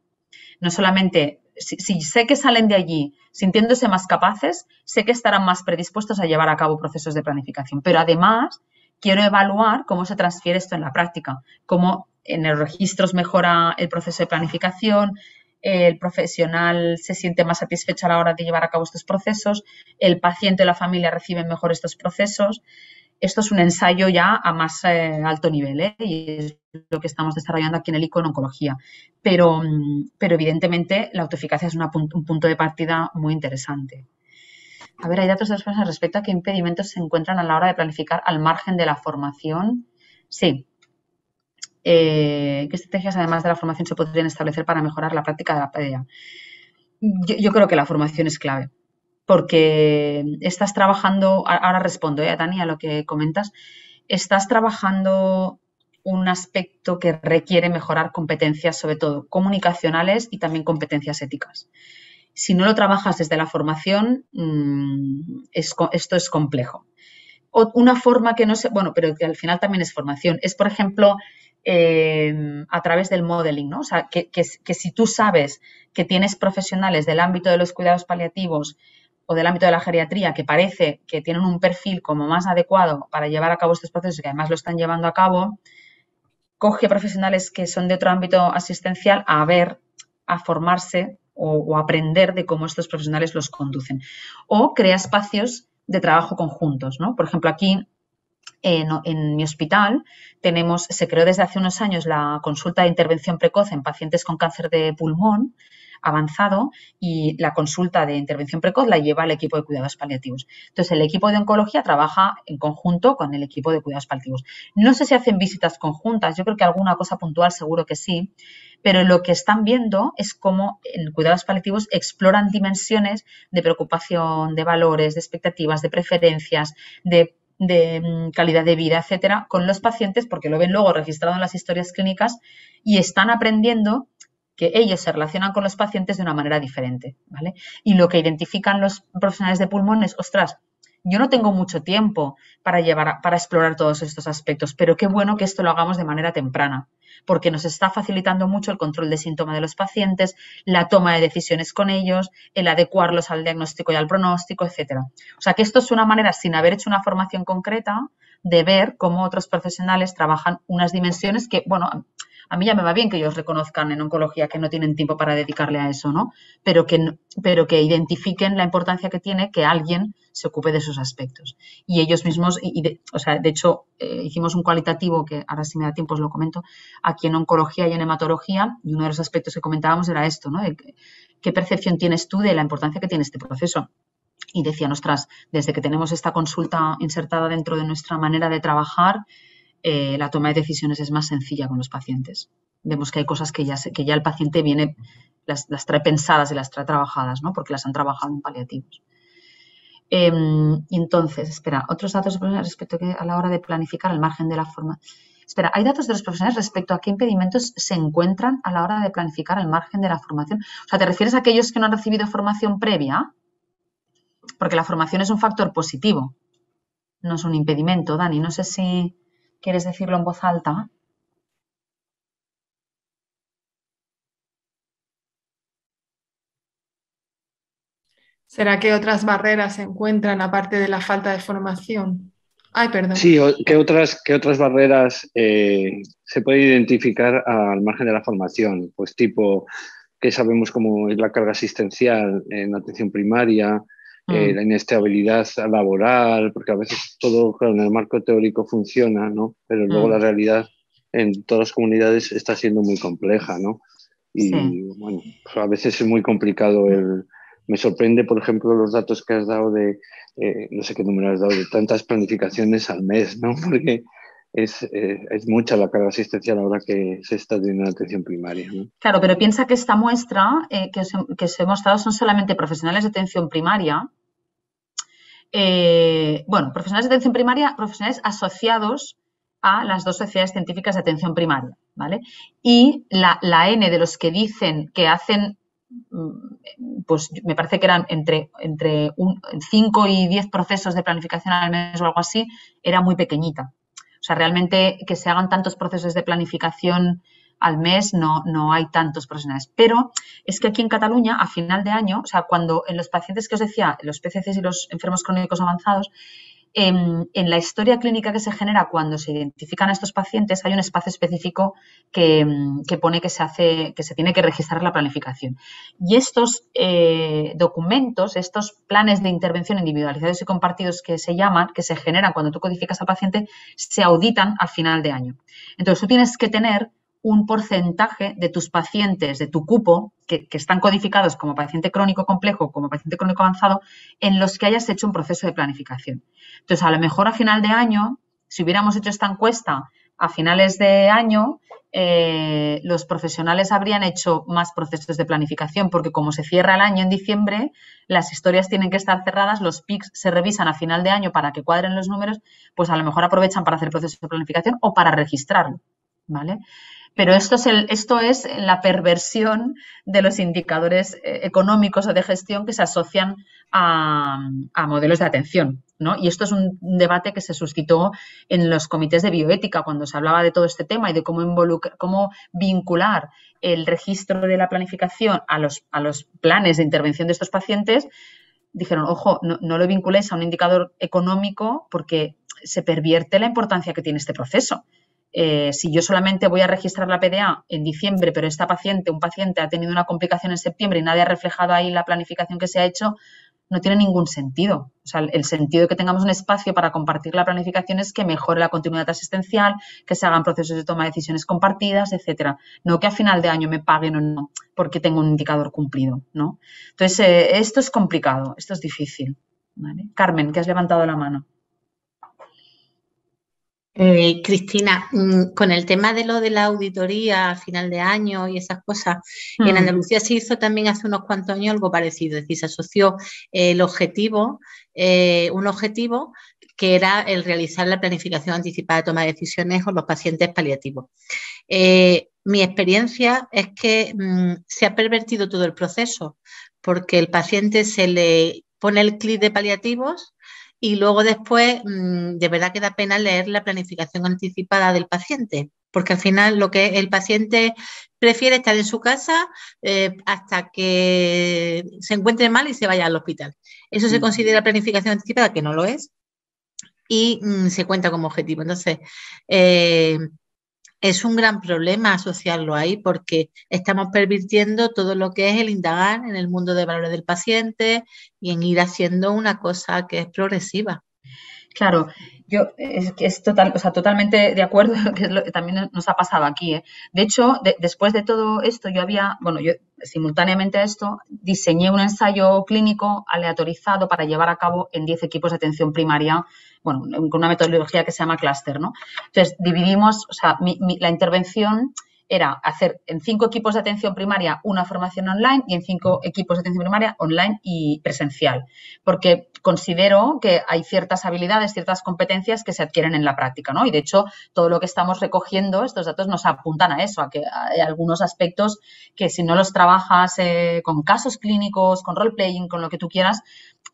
No solamente si, sé que salen de allí sintiéndose más capaces, sé que estarán más predispuestos a llevar a cabo procesos de planificación. Pero además, quiero evaluar cómo se transfiere esto en la práctica, cómo en los registros mejora el proceso de planificación, el profesional se siente más satisfecho a la hora de llevar a cabo estos procesos, el paciente o la familia reciben mejor estos procesos esto es un ensayo ya a más eh, alto nivel ¿eh? y es lo que estamos desarrollando aquí en el ICO oncología. Pero, mm, pero evidentemente la autoeficacia es un punto de partida muy interesante. A ver, hay datos de personas respecto a qué impedimentos se encuentran a la hora de planificar al margen de la formación. Sí. Eh, ¿Qué estrategias además de la formación se podrían establecer para mejorar la práctica de la PDA? yo creo que la formación es clave porque estás trabajando, ahora respondo ¿eh, a Tania a lo que comentas, estás trabajando un aspecto que requiere mejorar competencias, sobre todo comunicacionales y también competencias éticas. Si no lo trabajas desde la formación, mm, esto es complejo. una forma que no sé, bueno, pero que al final también es formación, es, por ejemplo, eh, a través del modeling, ¿no? O sea, que si tú sabes que tienes profesionales del ámbito de los cuidados paliativos o del ámbito de la geriatría que parece que tienen un perfil como más adecuado para llevar a cabo estos procesos y que además lo están llevando a cabo, coge profesionales que son de otro ámbito asistencial a ver, a formarse o, aprender de cómo estos profesionales los conducen. O crea espacios de trabajo conjuntos, ¿no? Por ejemplo, aquí en, en, mi hospital tenemos, se creó desde hace unos años la consulta de intervención precoz en pacientes con cáncer de pulmón avanzado y la consulta de intervención precoz la lleva el equipo de cuidados paliativos. Entonces, el equipo de oncología trabaja en conjunto con el equipo de cuidados paliativos. No sé si hacen visitas conjuntas, yo creo que alguna cosa puntual seguro que sí, pero lo que están viendo es cómo en cuidados paliativos exploran dimensiones de preocupación, de valores, de expectativas, de preferencias, de mm, calidad de vida, etcétera, con los pacientes, porque lo ven luego registrado en las historias clínicas y están aprendiendo que ellos se relacionan con los pacientes de una manera diferente, ¿vale? Y lo que identifican los profesionales de pulmones, ostras, yo no tengo mucho tiempo para llevar para explorar todos estos aspectos, pero qué bueno que esto lo hagamos de manera temprana, porque nos está facilitando mucho el control de síntomas de los pacientes, la toma de decisiones con ellos, el adecuarlos al diagnóstico y al pronóstico, etcétera. O sea que esto es una manera, sin haber hecho una formación concreta, de ver cómo otros profesionales trabajan unas dimensiones que, bueno, A mí ya me va bien que ellos reconozcan en oncología que no tienen tiempo para dedicarle a eso, ¿no? Pero que, pero que identifiquen la importancia que tiene que alguien se ocupe de esos aspectos. Y ellos mismos, y de, o sea, de hecho, eh, hicimos un cualitativo, que ahora si me da tiempo os lo comento, aquí en oncología y en hematología, y uno de los aspectos que comentábamos era esto, ¿no? ¿Qué percepción tienes tú de la importancia que tiene este proceso? Y decían, ostras, desde que tenemos esta consulta insertada dentro de nuestra manera de trabajar, eh, la toma de decisiones es más sencilla con los pacientes. Vemos que hay cosas que ya, que ya el paciente viene, las, trae pensadas y las trae trabajadas, ¿no? Porque las han trabajado en paliativos. Em, entonces, espera, otros datos respecto a, la hora de planificar al margen de la forma. Espera, ¿hay datos de los profesionales respecto a qué impedimentos se encuentran a la hora de planificar al margen de la formación? O sea, ¿te refieres a aquellos que no han recibido formación previa? Porque la formación es un factor positivo, no es un impedimento, Dani. No sé si quieres decirlo en voz alta. ¿Será que otras barreras se encuentran aparte de la falta de formación? Ay, perdón. Sí, ¿qué otras, qué otras barreras eh, se puede identificar al margen de la formación? Pues tipo, que sabemos cómo es la carga asistencial en atención primaria, eh, mm. la inestabilidad laboral, porque a veces todo en el marco teórico funciona, ¿no? Pero luego mm. la realidad en todas las comunidades está siendo muy compleja, ¿no? Y bueno, pues a veces es muy complicado el... Me sorprende, por ejemplo, los datos que has dado de, eh, no sé qué número has dado, de tantas planificaciones al mes, ¿no? Porque es, eh, es, mucha la carga asistencial ahora que se está teniendo atención primaria. Claro, pero piensa que esta muestra que, que os he mostrado son solamente profesionales de atención primaria eh, bueno, profesionales de atención primaria, profesionales asociados a las dos sociedades científicas de atención primaria, ¿vale? Y la, N de los que dicen que hacen, mm, pues me parece que eran entre, entre 5 y 10 procesos de planificación al mes o algo así, era muy pequeñita. O sea, realmente que se hagan tantos procesos de planificación al mes no, no hay tantos profesionales. Pero es que aquí en Cataluña, a final de año, o sea, cuando en los pacientes que os decía, los PCCs y los enfermos crónicos avanzados, en, la historia clínica que se genera cuando se identifican a estos pacientes hay un espacio específico que, pone que se hace, que se tiene que registrar la planificación. Y estos eh, documentos, estos planes de intervención individualizados y compartidos que se llaman, que se generan cuando tú codificas al paciente, se auditan al final de año. Entonces tú tienes que tener un porcentaje de tus pacientes, de tu cupo, que, están codificados como paciente crónico complejo, como paciente crónico avanzado, en los que hayas hecho un proceso de planificación. Entonces, a lo mejor a final de año, si hubiéramos hecho esta encuesta a finales de año, eh, los profesionales habrían hecho más procesos de planificación, porque como se cierra el año en diciembre, las historias tienen que estar cerradas, los PICs se revisan a final de año para que cuadren los números, pues a lo mejor aprovechan para hacer procesos de planificación o para registrarlo, ¿vale? Pero esto es, la perversión de los indicadores eh, económicos o de gestión que se asocian a, modelos de atención. ¿no? Y esto es un debate que se suscitó en los comités de bioética cuando se hablaba de todo este tema y de cómo, cómo vincular el registro de la planificación a los, a los planes de intervención de estos pacientes. Dijeron, ojo, no, no lo vinculéis a un indicador económico porque se pervierte la importancia que tiene este proceso. Eh, si yo solamente voy a registrar la PDA en diciembre, pero esta paciente, un paciente ha tenido una complicación en septiembre y nadie ha reflejado ahí la planificación que se ha hecho, no tiene ningún sentido. O sea, el sentido de que tengamos un espacio para compartir la planificación es que mejore la continuidad asistencial, que se hagan procesos de toma de decisiones compartidas, etcétera. No que a final de año me paguen o no, porque tengo un indicador cumplido, ¿no? Entonces, eh, esto es complicado, esto es difícil. Carmen, que has levantado la mano. Eh, Cristina, mm, con el tema de lo de la auditoría a final de año y esas cosas, en mm. Andalucía se hizo también hace unos cuantos años algo parecido, es decir, se asoció el objetivo, eh, un objetivo que era el realizar la planificación anticipada de toma de decisiones con los pacientes paliativos. Eh, mi experiencia es que mm, se ha pervertido todo el proceso porque el paciente se le pone el clic de paliativos y luego después, mm, de verdad que da pena leer la planificación anticipada del paciente, porque al final lo que el paciente prefiere estar en su casa eh, hasta que se encuentre mal y se vaya al hospital. Eso se mm. considera planificación anticipada, que no lo es, y mm, se cuenta como objetivo. Entonces, eh, es un gran problema asociarlo ahí porque estamos pervirtiendo todo lo que es el indagar en el mundo de valores del paciente y en ir haciendo una cosa que es progresiva. Claro, yo es, es total, o sea, totalmente de acuerdo, que es lo que también nos ha pasado aquí. ¿eh? De hecho, después de todo esto, yo había, bueno, yo simultáneamente a esto, diseñé un ensayo clínico aleatorizado para llevar a cabo en 10 equipos de atención primaria, bueno, con una metodología que se llama cluster, ¿no? Entonces, dividimos, o sea, la intervención era hacer en cinco equipos de atención primaria una formación online y en cinco equipos de atención primaria online y presencial, porque considero que hay ciertas habilidades, ciertas competencias que se adquieren en la práctica, ¿no? Y de hecho, todo lo que estamos recogiendo, estos datos nos apuntan a eso, a que hay algunos aspectos que si no los trabajas eh, con casos clínicos, con role-playing, con lo que tú quieras,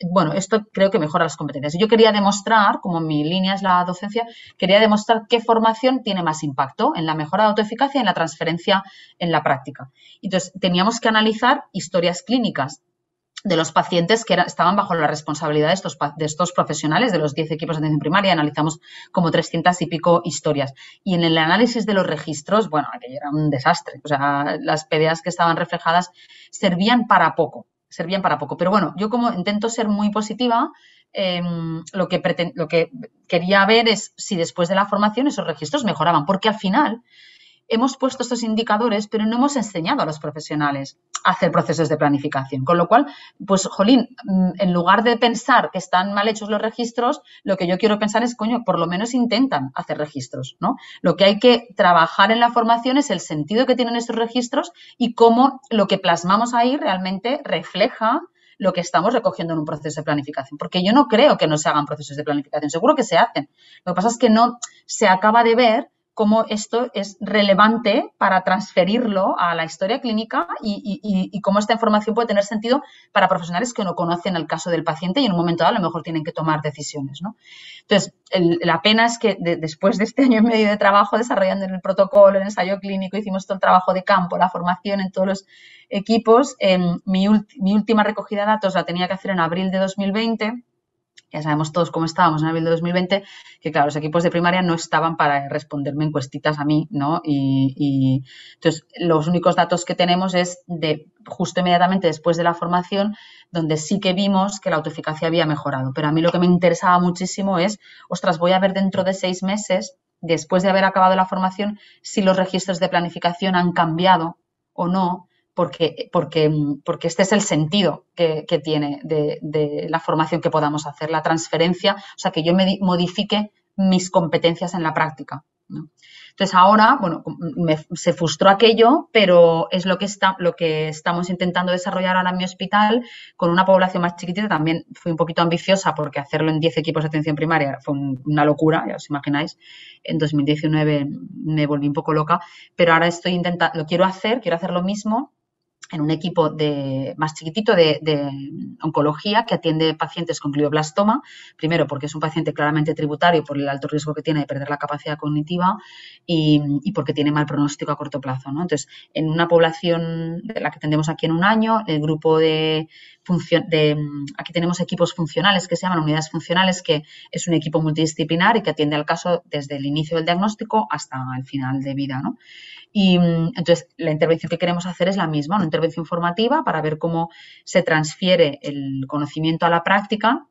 bueno, esto creo que mejora las competencias. Yo quería demostrar, como mi línea es la docencia, quería demostrar qué formación tiene más impacto en la mejora de autoeficacia y en la transferencia en la práctica. Entonces, teníamos que analizar historias clínicas de los pacientes que estaban bajo la responsabilidad de estos, profesionales, de los 10 equipos de atención primaria, analizamos como 300 y pico historias. Y en el análisis de los registros, bueno, aquello era un desastre. O sea, las PDAs que estaban reflejadas servían para poco servían para poco. Pero bueno, yo como intento ser muy positiva, em, lo, que lo que quería ver es si después de la formación esos registros mejoraban, porque al final hemos puesto estos indicadores, pero no hemos enseñado a los profesionales a hacer procesos de planificación. Con lo cual, pues, jolín, mm, en lugar de pensar que están mal hechos los registros, lo que yo quiero pensar es, coño, por lo menos intentan hacer registros, ¿no? Lo que hay que trabajar en la formación es el sentido que tienen estos registros y cómo lo que plasmamos ahí realmente refleja lo que estamos recogiendo en un proceso de planificación. Porque yo no creo que no se hagan procesos de planificación, seguro que se hacen. Lo que pasa es que no se acaba de ver cómo esto es relevante para transferirlo a la historia clínica y, cómo esta información puede tener sentido para profesionales que no conocen el caso del paciente y en un momento dado a lo mejor tienen que tomar decisiones. Entonces, la pena es que después de este año y medio de trabajo desarrollando el protocolo, el ensayo clínico, hicimos todo el trabajo de campo, la formación en todos los equipos, em, mi última recogida de datos la tenía que hacer en abril de 2020 ya sabemos todos cómo estábamos en abril de 2020, que claro, los equipos de primaria no estaban para responderme encuestitas a mí, ¿no? Y, entonces los únicos datos que tenemos es de justo inmediatamente después de la formación, donde sí que vimos que la autoeficacia había mejorado. Pero a mí lo que me interesaba muchísimo es, ostras, voy a ver dentro de seis meses, después de haber acabado la formación, si los registros de planificación han cambiado o no, porque, porque, porque este es el sentido que, tiene de, la formación que podamos hacer, la transferencia, o sea, que yo me modifique mis competencias en la práctica. Entonces ahora, bueno, se frustró aquello, pero es lo que, está, lo que estamos intentando desarrollar ahora en mi hospital con una población más chiquitita. También fui un poquito ambiciosa porque hacerlo en 10 equipos de atención primaria fue una locura, ya os imagináis. En 2019 me volví un poco loca, pero ahora estoy intentando, lo quiero hacer, quiero hacer lo mismo en un equipo de, más chiquitito de, oncología que atiende pacientes con glioblastoma, primero porque es un paciente claramente tributario por el alto riesgo que tiene de perder la capacidad cognitiva y, porque tiene mal pronóstico a corto plazo. Entonces, en una población de la que tendemos aquí en un año, el grupo de, de aquí tenemos equipos funcionales que se llaman unidades funcionales, que es un equipo multidisciplinar y que atiende al caso desde el inicio del diagnóstico hasta el final de vida. ¿no? Y mm, entonces la intervención que queremos hacer es la misma, una intervención formativa para ver cómo se transfiere el conocimiento a la práctica.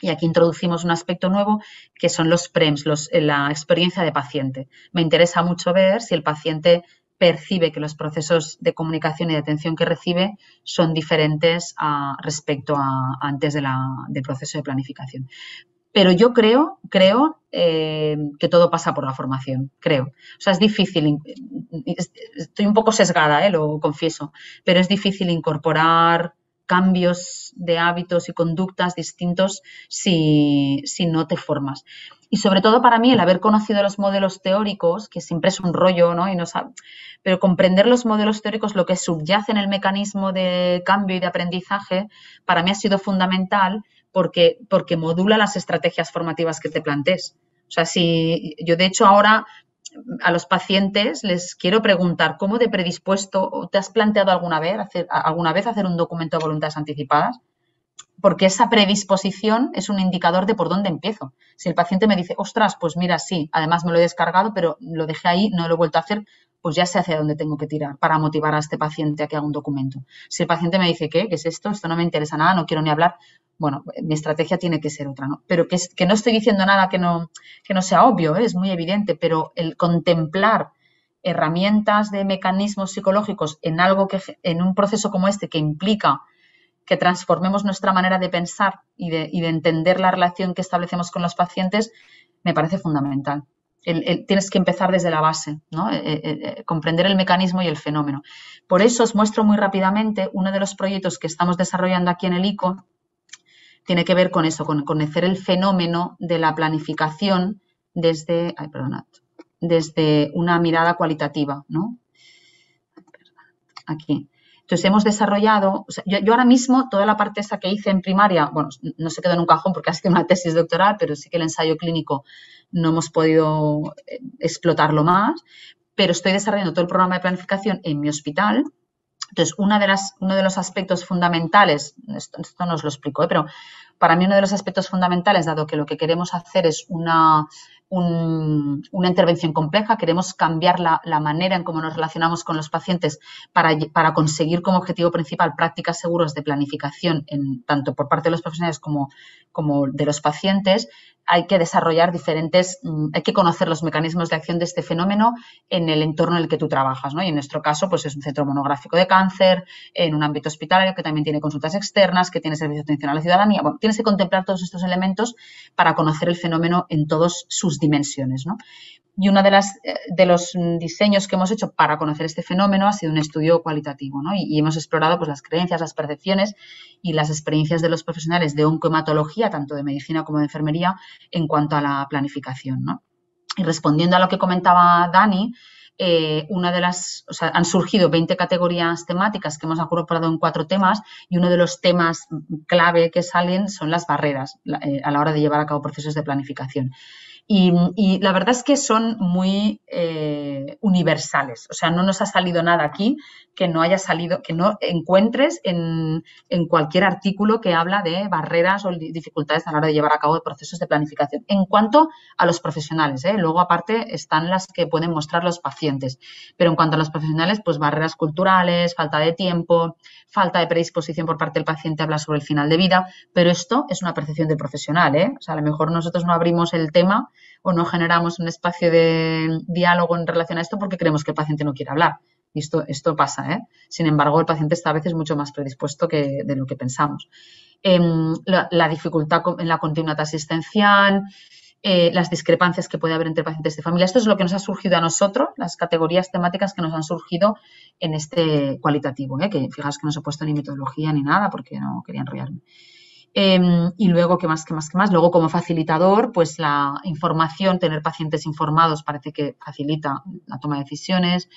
Y aquí introducimos un aspecto nuevo que son los PREMS, la experiencia de paciente. Me interesa mucho ver si el paciente percibe que los procesos de comunicación y de atención que recibe son diferentes respecto a antes del proceso de planificación. Pero yo creo, creo eh, que todo pasa por la formación, creo. O sea, es difícil, estoy un poco sesgada, eh, lo confieso, pero es difícil incorporar cambios de hábitos y conductas distintos si, no te formas. Y sobre todo para mí el haber conocido los modelos teóricos, que siempre es un rollo, ¿no? Y no pero comprender los modelos teóricos, lo que subyace en el mecanismo de cambio y de aprendizaje, para mí ha sido fundamental porque, porque modula las estrategias formativas que te plantees. O sea, si yo de hecho ahora a los pacientes les quiero preguntar cómo de predispuesto te has planteado alguna vez alguna vez hacer un documento de voluntades anticipadas porque esa predisposición es un indicador de por dónde empiezo. Si el paciente me dice, ostras, pues mira, sí, además me lo he descargado, pero lo dejé ahí, no lo he vuelto a hacer, pues ya sé hacia dónde tengo que tirar para motivar a este paciente a que haga un documento. Si el paciente me dice, ¿qué? ¿Qué es esto? Esto no me interesa nada, no quiero ni hablar, bueno, mi estrategia tiene que ser otra, ¿no? Pero que, que no estoy diciendo nada que no, que no sea obvio, ¿eh? es muy evidente, pero el contemplar herramientas de mecanismos psicológicos en algo que, en un proceso como este que implica que transformemos nuestra manera de pensar y de, entender la relación que establecemos con los pacientes, me parece fundamental. tienes que empezar desde la base, ¿no? Eh, eh, eh, comprender el mecanismo y el fenómeno. Por eso os muestro muy rápidamente uno de los proyectos que estamos desarrollando aquí en el ICO, tiene que ver con eso, con conocer el fenómeno de la planificación desde, ay, perdonad, desde una mirada cualitativa, ¿no? Aquí. Entonces hemos desarrollado, yo, ahora mismo toda la parte esa que hice en primaria, bueno, no se quedó en un cajón porque ha sido una tesis doctoral, pero sí que el ensayo clínico no hemos podido eh, explotarlo más, pero estoy desarrollando todo el programa de planificación en mi hospital. Entonces, una de las, uno de los aspectos fundamentales, esto, no os lo explico, ¿eh? pero para mí uno de los aspectos fundamentales, dado que lo que queremos hacer es una una intervención compleja, queremos cambiar la, manera en cómo nos relacionamos con los pacientes para, para, conseguir como objetivo principal prácticas seguras de planificación, en, tanto por parte de los profesionales como, como de los pacientes, hay que desarrollar diferentes, mm, hay que conocer los mecanismos de acción de este fenómeno en el entorno en el que tú trabajas, ¿no? Y en nuestro caso, pues es un centro monográfico de cáncer, en un ámbito hospitalario que también tiene consultas externas, que tiene servicio de atención a la ciudadanía. Bueno, tienes que contemplar todos estos elementos para conocer el fenómeno en todas sus dimensiones, ¿no? Y uno de, las, eh, de los diseños que hemos hecho para conocer este fenómeno ha sido un estudio cualitativo, ¿no? y, hemos explorado pues, las creencias, las percepciones y las experiencias de los profesionales de oncohematología, tanto de medicina como de enfermería, en cuanto a la planificación. ¿no? Y respondiendo a lo que comentaba Dani, eh, una de las, o sea, han surgido 20 categorías temáticas que hemos agrupado en cuatro temas y uno de los temas clave que salen son las barreras eh, a la hora de llevar a cabo procesos de planificación. Y, la verdad es que son muy eh, universales. O sea, no nos ha salido nada aquí que no haya salido, que no encuentres en, cualquier artículo que habla de barreras o dificultades a la hora de llevar a cabo procesos de planificación. En cuanto a los profesionales, ¿eh? luego aparte están las que pueden mostrar los pacientes. Pero en cuanto a los profesionales, pues barreras culturales, falta de tiempo, falta de predisposición por parte del paciente a hablar sobre el final de vida. Pero esto es una percepción del profesional. ¿eh? O sea, a lo mejor nosotros no abrimos el tema o no generamos un espacio de diálogo en relación a esto porque creemos que el paciente no quiere hablar. Y esto, esto pasa, ¿eh? Sin embargo, el paciente está a veces mucho más predispuesto que de lo que pensamos. Em, la, dificultad en la continuidad asistencial, eh, las discrepancias que puede haber entre pacientes de familia. Esto es lo que nos ha surgido a nosotros, las categorías temáticas que nos han surgido en este cualitativo, ¿eh? que fijaos que no se he puesto ni metodología ni nada porque no quería enrollarme. Em, y luego, ¿qué más, qué más, qué más? Luego, como facilitador, pues la información, tener pacientes informados parece que facilita la toma de decisiones.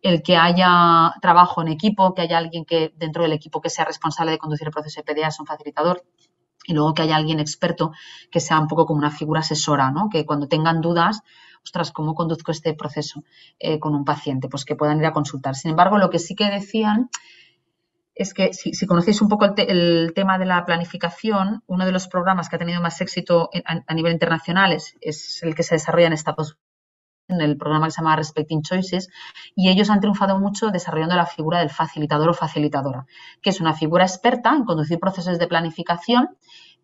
El que haya trabajo en equipo, que haya alguien que dentro del equipo que sea responsable de conducir el proceso de PDA es un facilitador. Y luego que haya alguien experto que sea un poco como una figura asesora, ¿no? Que cuando tengan dudas, ostras, ¿cómo conduzco este proceso eh, con un paciente? Pues que puedan ir a consultar. Sin embargo, lo que sí que decían es que si, conocéis un poco el, tema de la planificación, uno de los programas que ha tenido más éxito a, nivel internacional es, el que se desarrolla en Estados Unidos en el programa que se llama Respecting Choices, y ellos han triunfado mucho desarrollando la figura del facilitador o facilitadora, que es una figura experta en conducir procesos de planificación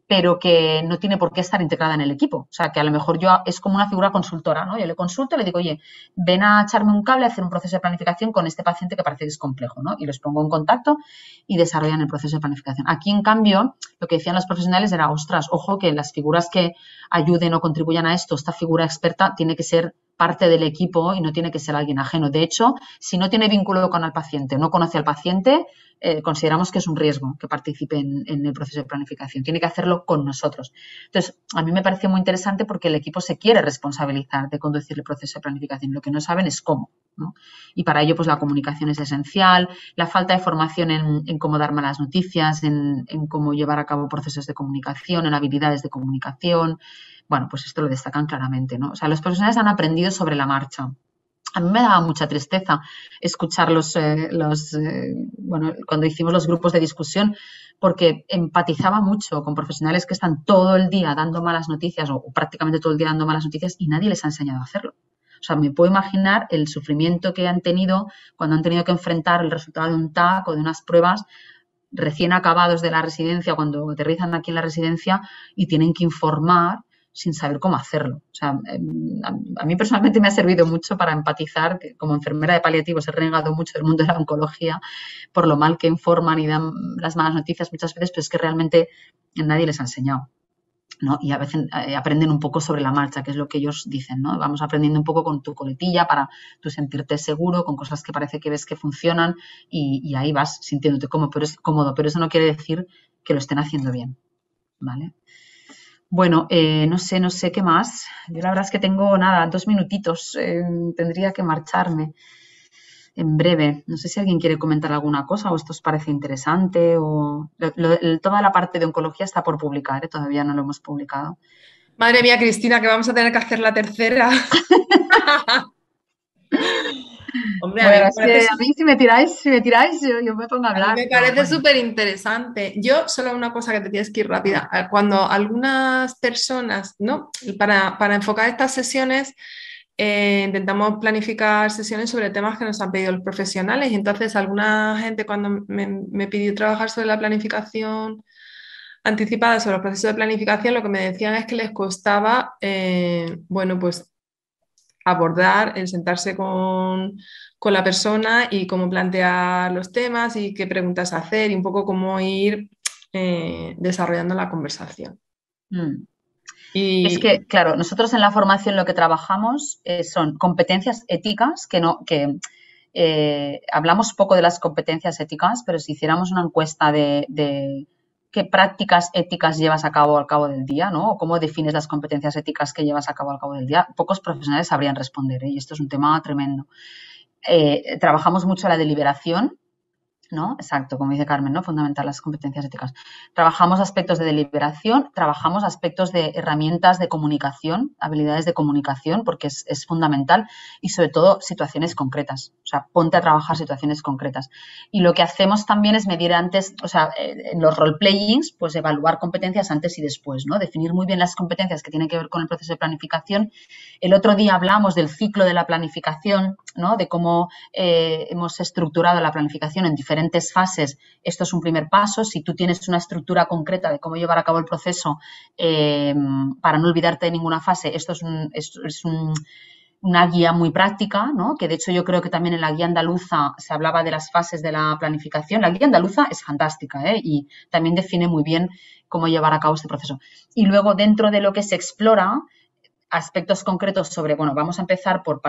pero que no tiene por qué estar integrada en el equipo. O sea, que a lo mejor yo es como una figura consultora, ¿no? Yo le consulto, le digo, oye, ven a echarme un cable, a hacer un proceso de planificación con este paciente que parece que es complejo, ¿no? Y los pongo en contacto y desarrollan el proceso de planificación. Aquí, en cambio, lo que decían los profesionales era, ostras, ojo, que las figuras que ayuden o contribuyan a esto, esta figura experta tiene que ser parte del equipo y no tiene que ser alguien ajeno. De hecho, si no tiene vínculo con el paciente, no conoce al paciente, eh, consideramos que es un riesgo que participe en, el proceso de planificación. Tiene que hacerlo con nosotros. Entonces, a mí me parece muy interesante porque el equipo se quiere responsabilizar de conducir el proceso de planificación. Lo que no saben es cómo. Y para ello, pues la comunicación es esencial, la falta de formación en, cómo dar malas noticias, en cómo llevar a cabo procesos de comunicación, en habilidades de comunicación. Bueno, pues esto lo destacan claramente, ¿no? O sea, los profesionales han aprendido sobre la marcha a mí me daba mucha tristeza escuchar los, eh, los eh, bueno, cuando hicimos los grupos de discusión, porque empatizaba mucho con profesionales que están todo el día dando malas noticias o, prácticamente todo el día dando malas noticias y nadie les ha enseñado a hacerlo. O sea, me puedo imaginar el sufrimiento que han tenido cuando han tenido que enfrentar el resultado de un TAC o de unas pruebas recién acabados de la residencia, cuando aterrizan aquí en la residencia y tienen que informar sin saber cómo hacerlo. O sea, em, a mí personalmente me ha servido mucho para empatizar, que como enfermera de paliativos he renegado mucho del mundo de la oncología por lo mal que informan y dan las malas noticias muchas veces, pero es que realmente nadie les ha enseñado. ¿no? Y a veces eh, aprenden un poco sobre la marcha, que es lo que ellos dicen, ¿no? Vamos aprendiendo un poco con tu coletilla para tú sentirte seguro, con cosas que parece que ves que funcionan y, ahí vas sintiéndote cómodo es, cómodo, pero eso no quiere decir que lo estén haciendo bien, ¿vale? Bueno, eh, no sé, no sé qué más. Yo la verdad es que tengo nada, dos minutitos. Eh, tendría que marcharme en breve. No sé si alguien quiere comentar alguna cosa o esto os parece interesante o toda la parte de oncología está por publicar, ¿eh? todavía no lo hemos publicado. Madre mía, Cristina, que vamos a tener que hacer la tercera. Hombre, a, mí si me tiráis, si me tiráis, yo, me pongo a hablar. me parece súper interesante. Yo, solo una cosa que te tienes que ir rápida. Cuando algunas personas, ¿no? Para, enfocar estas sesiones, eh, intentamos planificar sesiones sobre temas que nos han pedido los profesionales. Y entonces, alguna gente cuando me, pidió trabajar sobre la planificación anticipada, sobre los procesos de planificación, lo que me decían es que les costaba, eh, bueno, pues abordar, el sentarse con, la persona y cómo plantear los temas y qué preguntas hacer y un poco cómo ir eh, desarrollando la conversación. Mm. Y... Es que, claro, nosotros en la formación lo que trabajamos eh, son competencias éticas, que no, que eh, hablamos poco de las competencias éticas, pero si hiciéramos una encuesta de qué prácticas éticas llevas a cabo al cabo del día, ¿no? O cómo defines las competencias éticas que llevas a cabo al cabo del día. Pocos profesionales sabrían responder, ¿eh? y esto es un tema tremendo. Eh, trabajamos mucho la deliberación, ¿no? Exacto, como dice Carmen, ¿no? Fundamental las competencias éticas. Trabajamos aspectos de deliberación, trabajamos aspectos de herramientas de comunicación, habilidades de comunicación, porque es, fundamental, y sobre todo situaciones concretas. O sea, ponte a trabajar situaciones concretas. Y lo que hacemos también es medir antes, o sea, eh, en los role-playings, pues evaluar competencias antes y después, ¿no? Definir muy bien las competencias que tienen que ver con el proceso de planificación. El otro día hablamos del ciclo de la planificación, ¿no? De cómo eh, hemos estructurado la planificación en diferentes diferentes fases, esto es un primer paso. Si tú tienes una estructura concreta de cómo llevar a cabo el proceso eh, para no olvidarte de ninguna fase, esto es, una guía muy práctica, que de hecho yo creo que también en la guía andaluza se hablaba de las fases de la planificación. La guía andaluza es fantástica ¿eh? y también define muy bien cómo llevar a cabo este proceso. Y luego dentro de lo que se explora, aspectos concretos sobre, bueno, vamos a empezar por,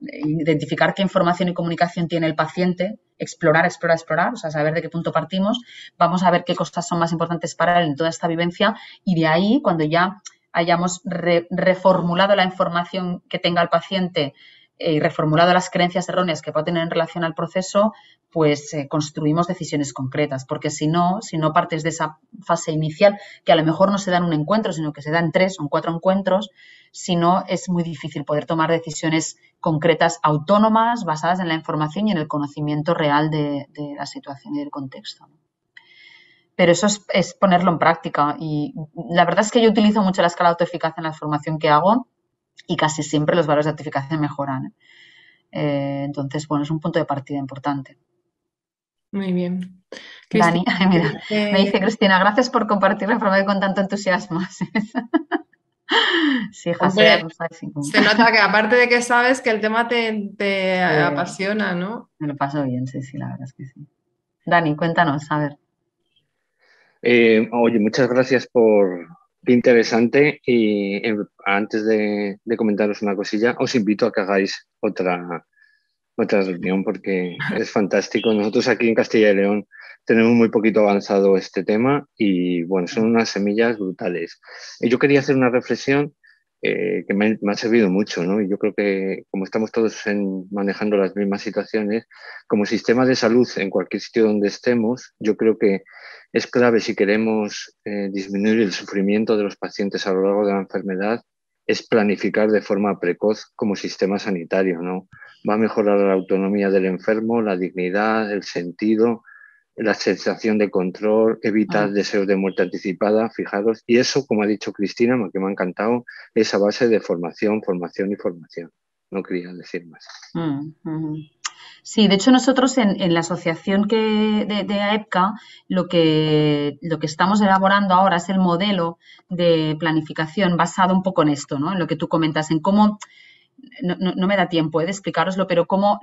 identificar qué información y comunicación tiene el paciente, explorar, explorar, explorar, o sea, saber de qué punto partimos, vamos a ver qué cosas son más importantes para él en toda esta vivencia y de ahí, cuando ya hayamos reformulado la información que tenga el paciente y reformulado las creencias erróneas que pueda tener en relación al proceso, pues eh, construimos decisiones concretas, porque si no, si no partes de esa fase inicial, que a lo mejor no se da en un encuentro, sino que se da en tres o cuatro encuentros, si no es muy difícil poder tomar decisiones concretas autónomas, basadas en la información y en el conocimiento real de, la situación y del contexto. Pero eso es, ponerlo en práctica y la verdad es que yo utilizo mucho la escala de autoeficacia en la formación que hago y casi siempre los valores de autoeficacia mejoran. ¿eh? Eh, entonces, bueno, es un punto de partida importante. Muy bien. Dani, mira, me dice Cristina, gracias por compartir la información con tanto entusiasmo. sí, Se nota que aparte de que sabes que el tema te, apasiona, ¿no? Me lo paso bien, sí, sí, la verdad es que sí. Dani, cuéntanos, a ver. Eh, oye, muchas gracias por, interesante. Y eh, antes de, comentaros una cosilla, os invito a que hagáis otra, otra reunión porque es fantástico. Nosotros aquí en Castilla y León tenemos muy poquito avanzado este tema y bueno, son unas semillas brutales. Y yo quería hacer una reflexión eh, que me, ha servido mucho, ¿no? Y yo creo que como estamos todos manejando las mismas situaciones, como sistema de salud en cualquier sitio donde estemos, yo creo que es clave si queremos eh, disminuir el sufrimiento de los pacientes a lo largo de la enfermedad, es planificar de forma precoz como sistema sanitario, ¿no? Va a mejorar la autonomía del enfermo, la dignidad, el sentido, la sensación de control, evitar ah. deseos de muerte anticipada, fijaros. Y eso, como ha dicho Cristina, que me ha encantado, es a base de formación, formación y formación. No quería decir más. Mm, sí, de hecho nosotros en, la asociación que, de, AEPCA lo que, lo que estamos elaborando ahora es el modelo de planificación basado un poco en esto, ¿no? en lo que tú comentas, en cómo, no, no me da tiempo ¿eh? de explicaroslo, pero cómo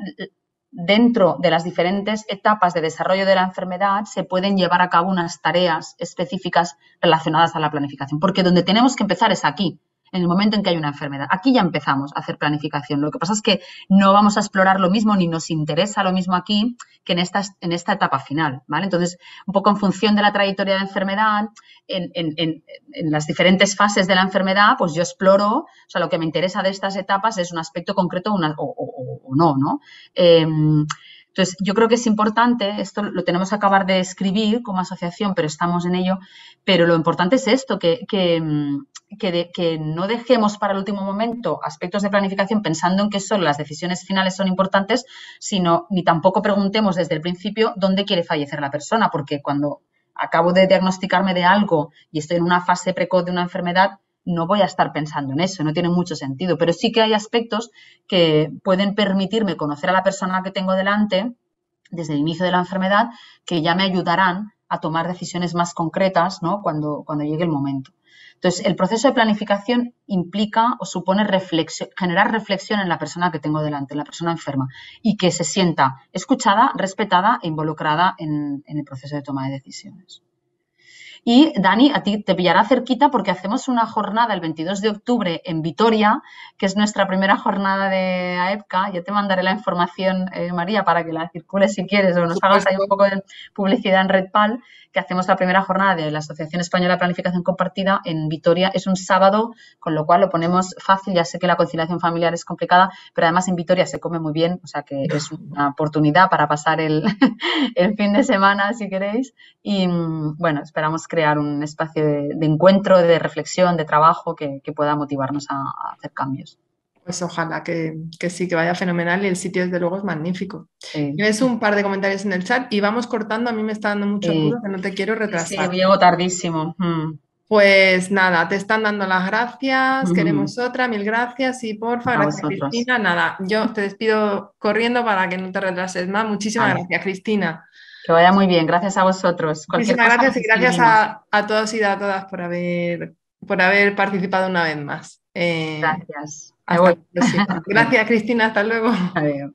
dentro de las diferentes etapas de desarrollo de la enfermedad se pueden llevar a cabo unas tareas específicas relacionadas a la planificación, porque donde tenemos que empezar es aquí, en el momento en que hay una enfermedad. Aquí ya empezamos a hacer planificación. Lo que pasa es que no vamos a explorar lo mismo ni nos interesa lo mismo aquí que en esta, en esta etapa final, ¿vale? Entonces, un poco en función de la trayectoria de enfermedad, en, las diferentes fases de la enfermedad, pues yo exploro, o sea, lo que me interesa de estas etapas es un aspecto concreto o, no, ¿no? Em, entonces, yo creo que es importante, esto lo tenemos que acabar de escribir como asociación, pero estamos en ello, pero lo importante es esto, que, que, mm, que, no dejemos para el último momento aspectos de planificación pensando en que solo las decisiones finales son importantes, sino ni tampoco preguntemos desde el principio dónde quiere fallecer la persona, porque cuando acabo de diagnosticarme de algo y estoy en una fase precoz de una enfermedad, no voy a estar pensando en eso, no tiene mucho sentido, pero sí que hay aspectos que pueden permitirme conocer a la persona que tengo delante desde el inicio de la enfermedad que ya me ayudarán a tomar decisiones más concretas ¿no? cuando, cuando llegue el momento. Entonces, el proceso de planificación implica o supone generar reflexión en la persona que tengo delante, en la persona enferma, y que se sienta escuchada, respetada e involucrada en el proceso de toma de decisiones. Y Dani, a ti te pillará cerquita porque hacemos una jornada el 22 de octubre en Vitoria, que es nuestra primera jornada de AEPCA. Ya te mandaré la información, eh, María, para que la circules si quieres o nos hagas ahí un poco de publicidad en RedPal que hacemos la primera jornada de la Asociación Española de Planificación Compartida en Vitoria. Es un sábado, con lo cual lo ponemos fácil. Ya sé que la conciliación familiar es complicada, pero además en Vitoria se come muy bien, o sea que es una oportunidad para pasar el, fin de semana, si queréis. Y bueno, esperamos crear un espacio de, encuentro, de reflexión, de trabajo que, pueda motivarnos a hacer cambios. Pues ojalá que, sí, que vaya fenomenal y el sitio desde luego es magnífico. Tienes un par de comentarios en el chat y vamos cortando, a mí me está dando mucho apuro que no te quiero retrasar. Sí, llego tardísimo. Mm. Pues nada, te están dando las gracias, queremos otra, mil gracias y porfa, gracias Cristina. Nada, yo te despido corriendo para que no te retrases más. Muchísimas gracias, Cristina. Que vaya muy bien, gracias a vosotros. Muchísimas gracias y gracias a, todos y a todas por haber, por haber participado una vez más. Eh, gracias. Gracias, Cristina. Hasta luego. Adiós.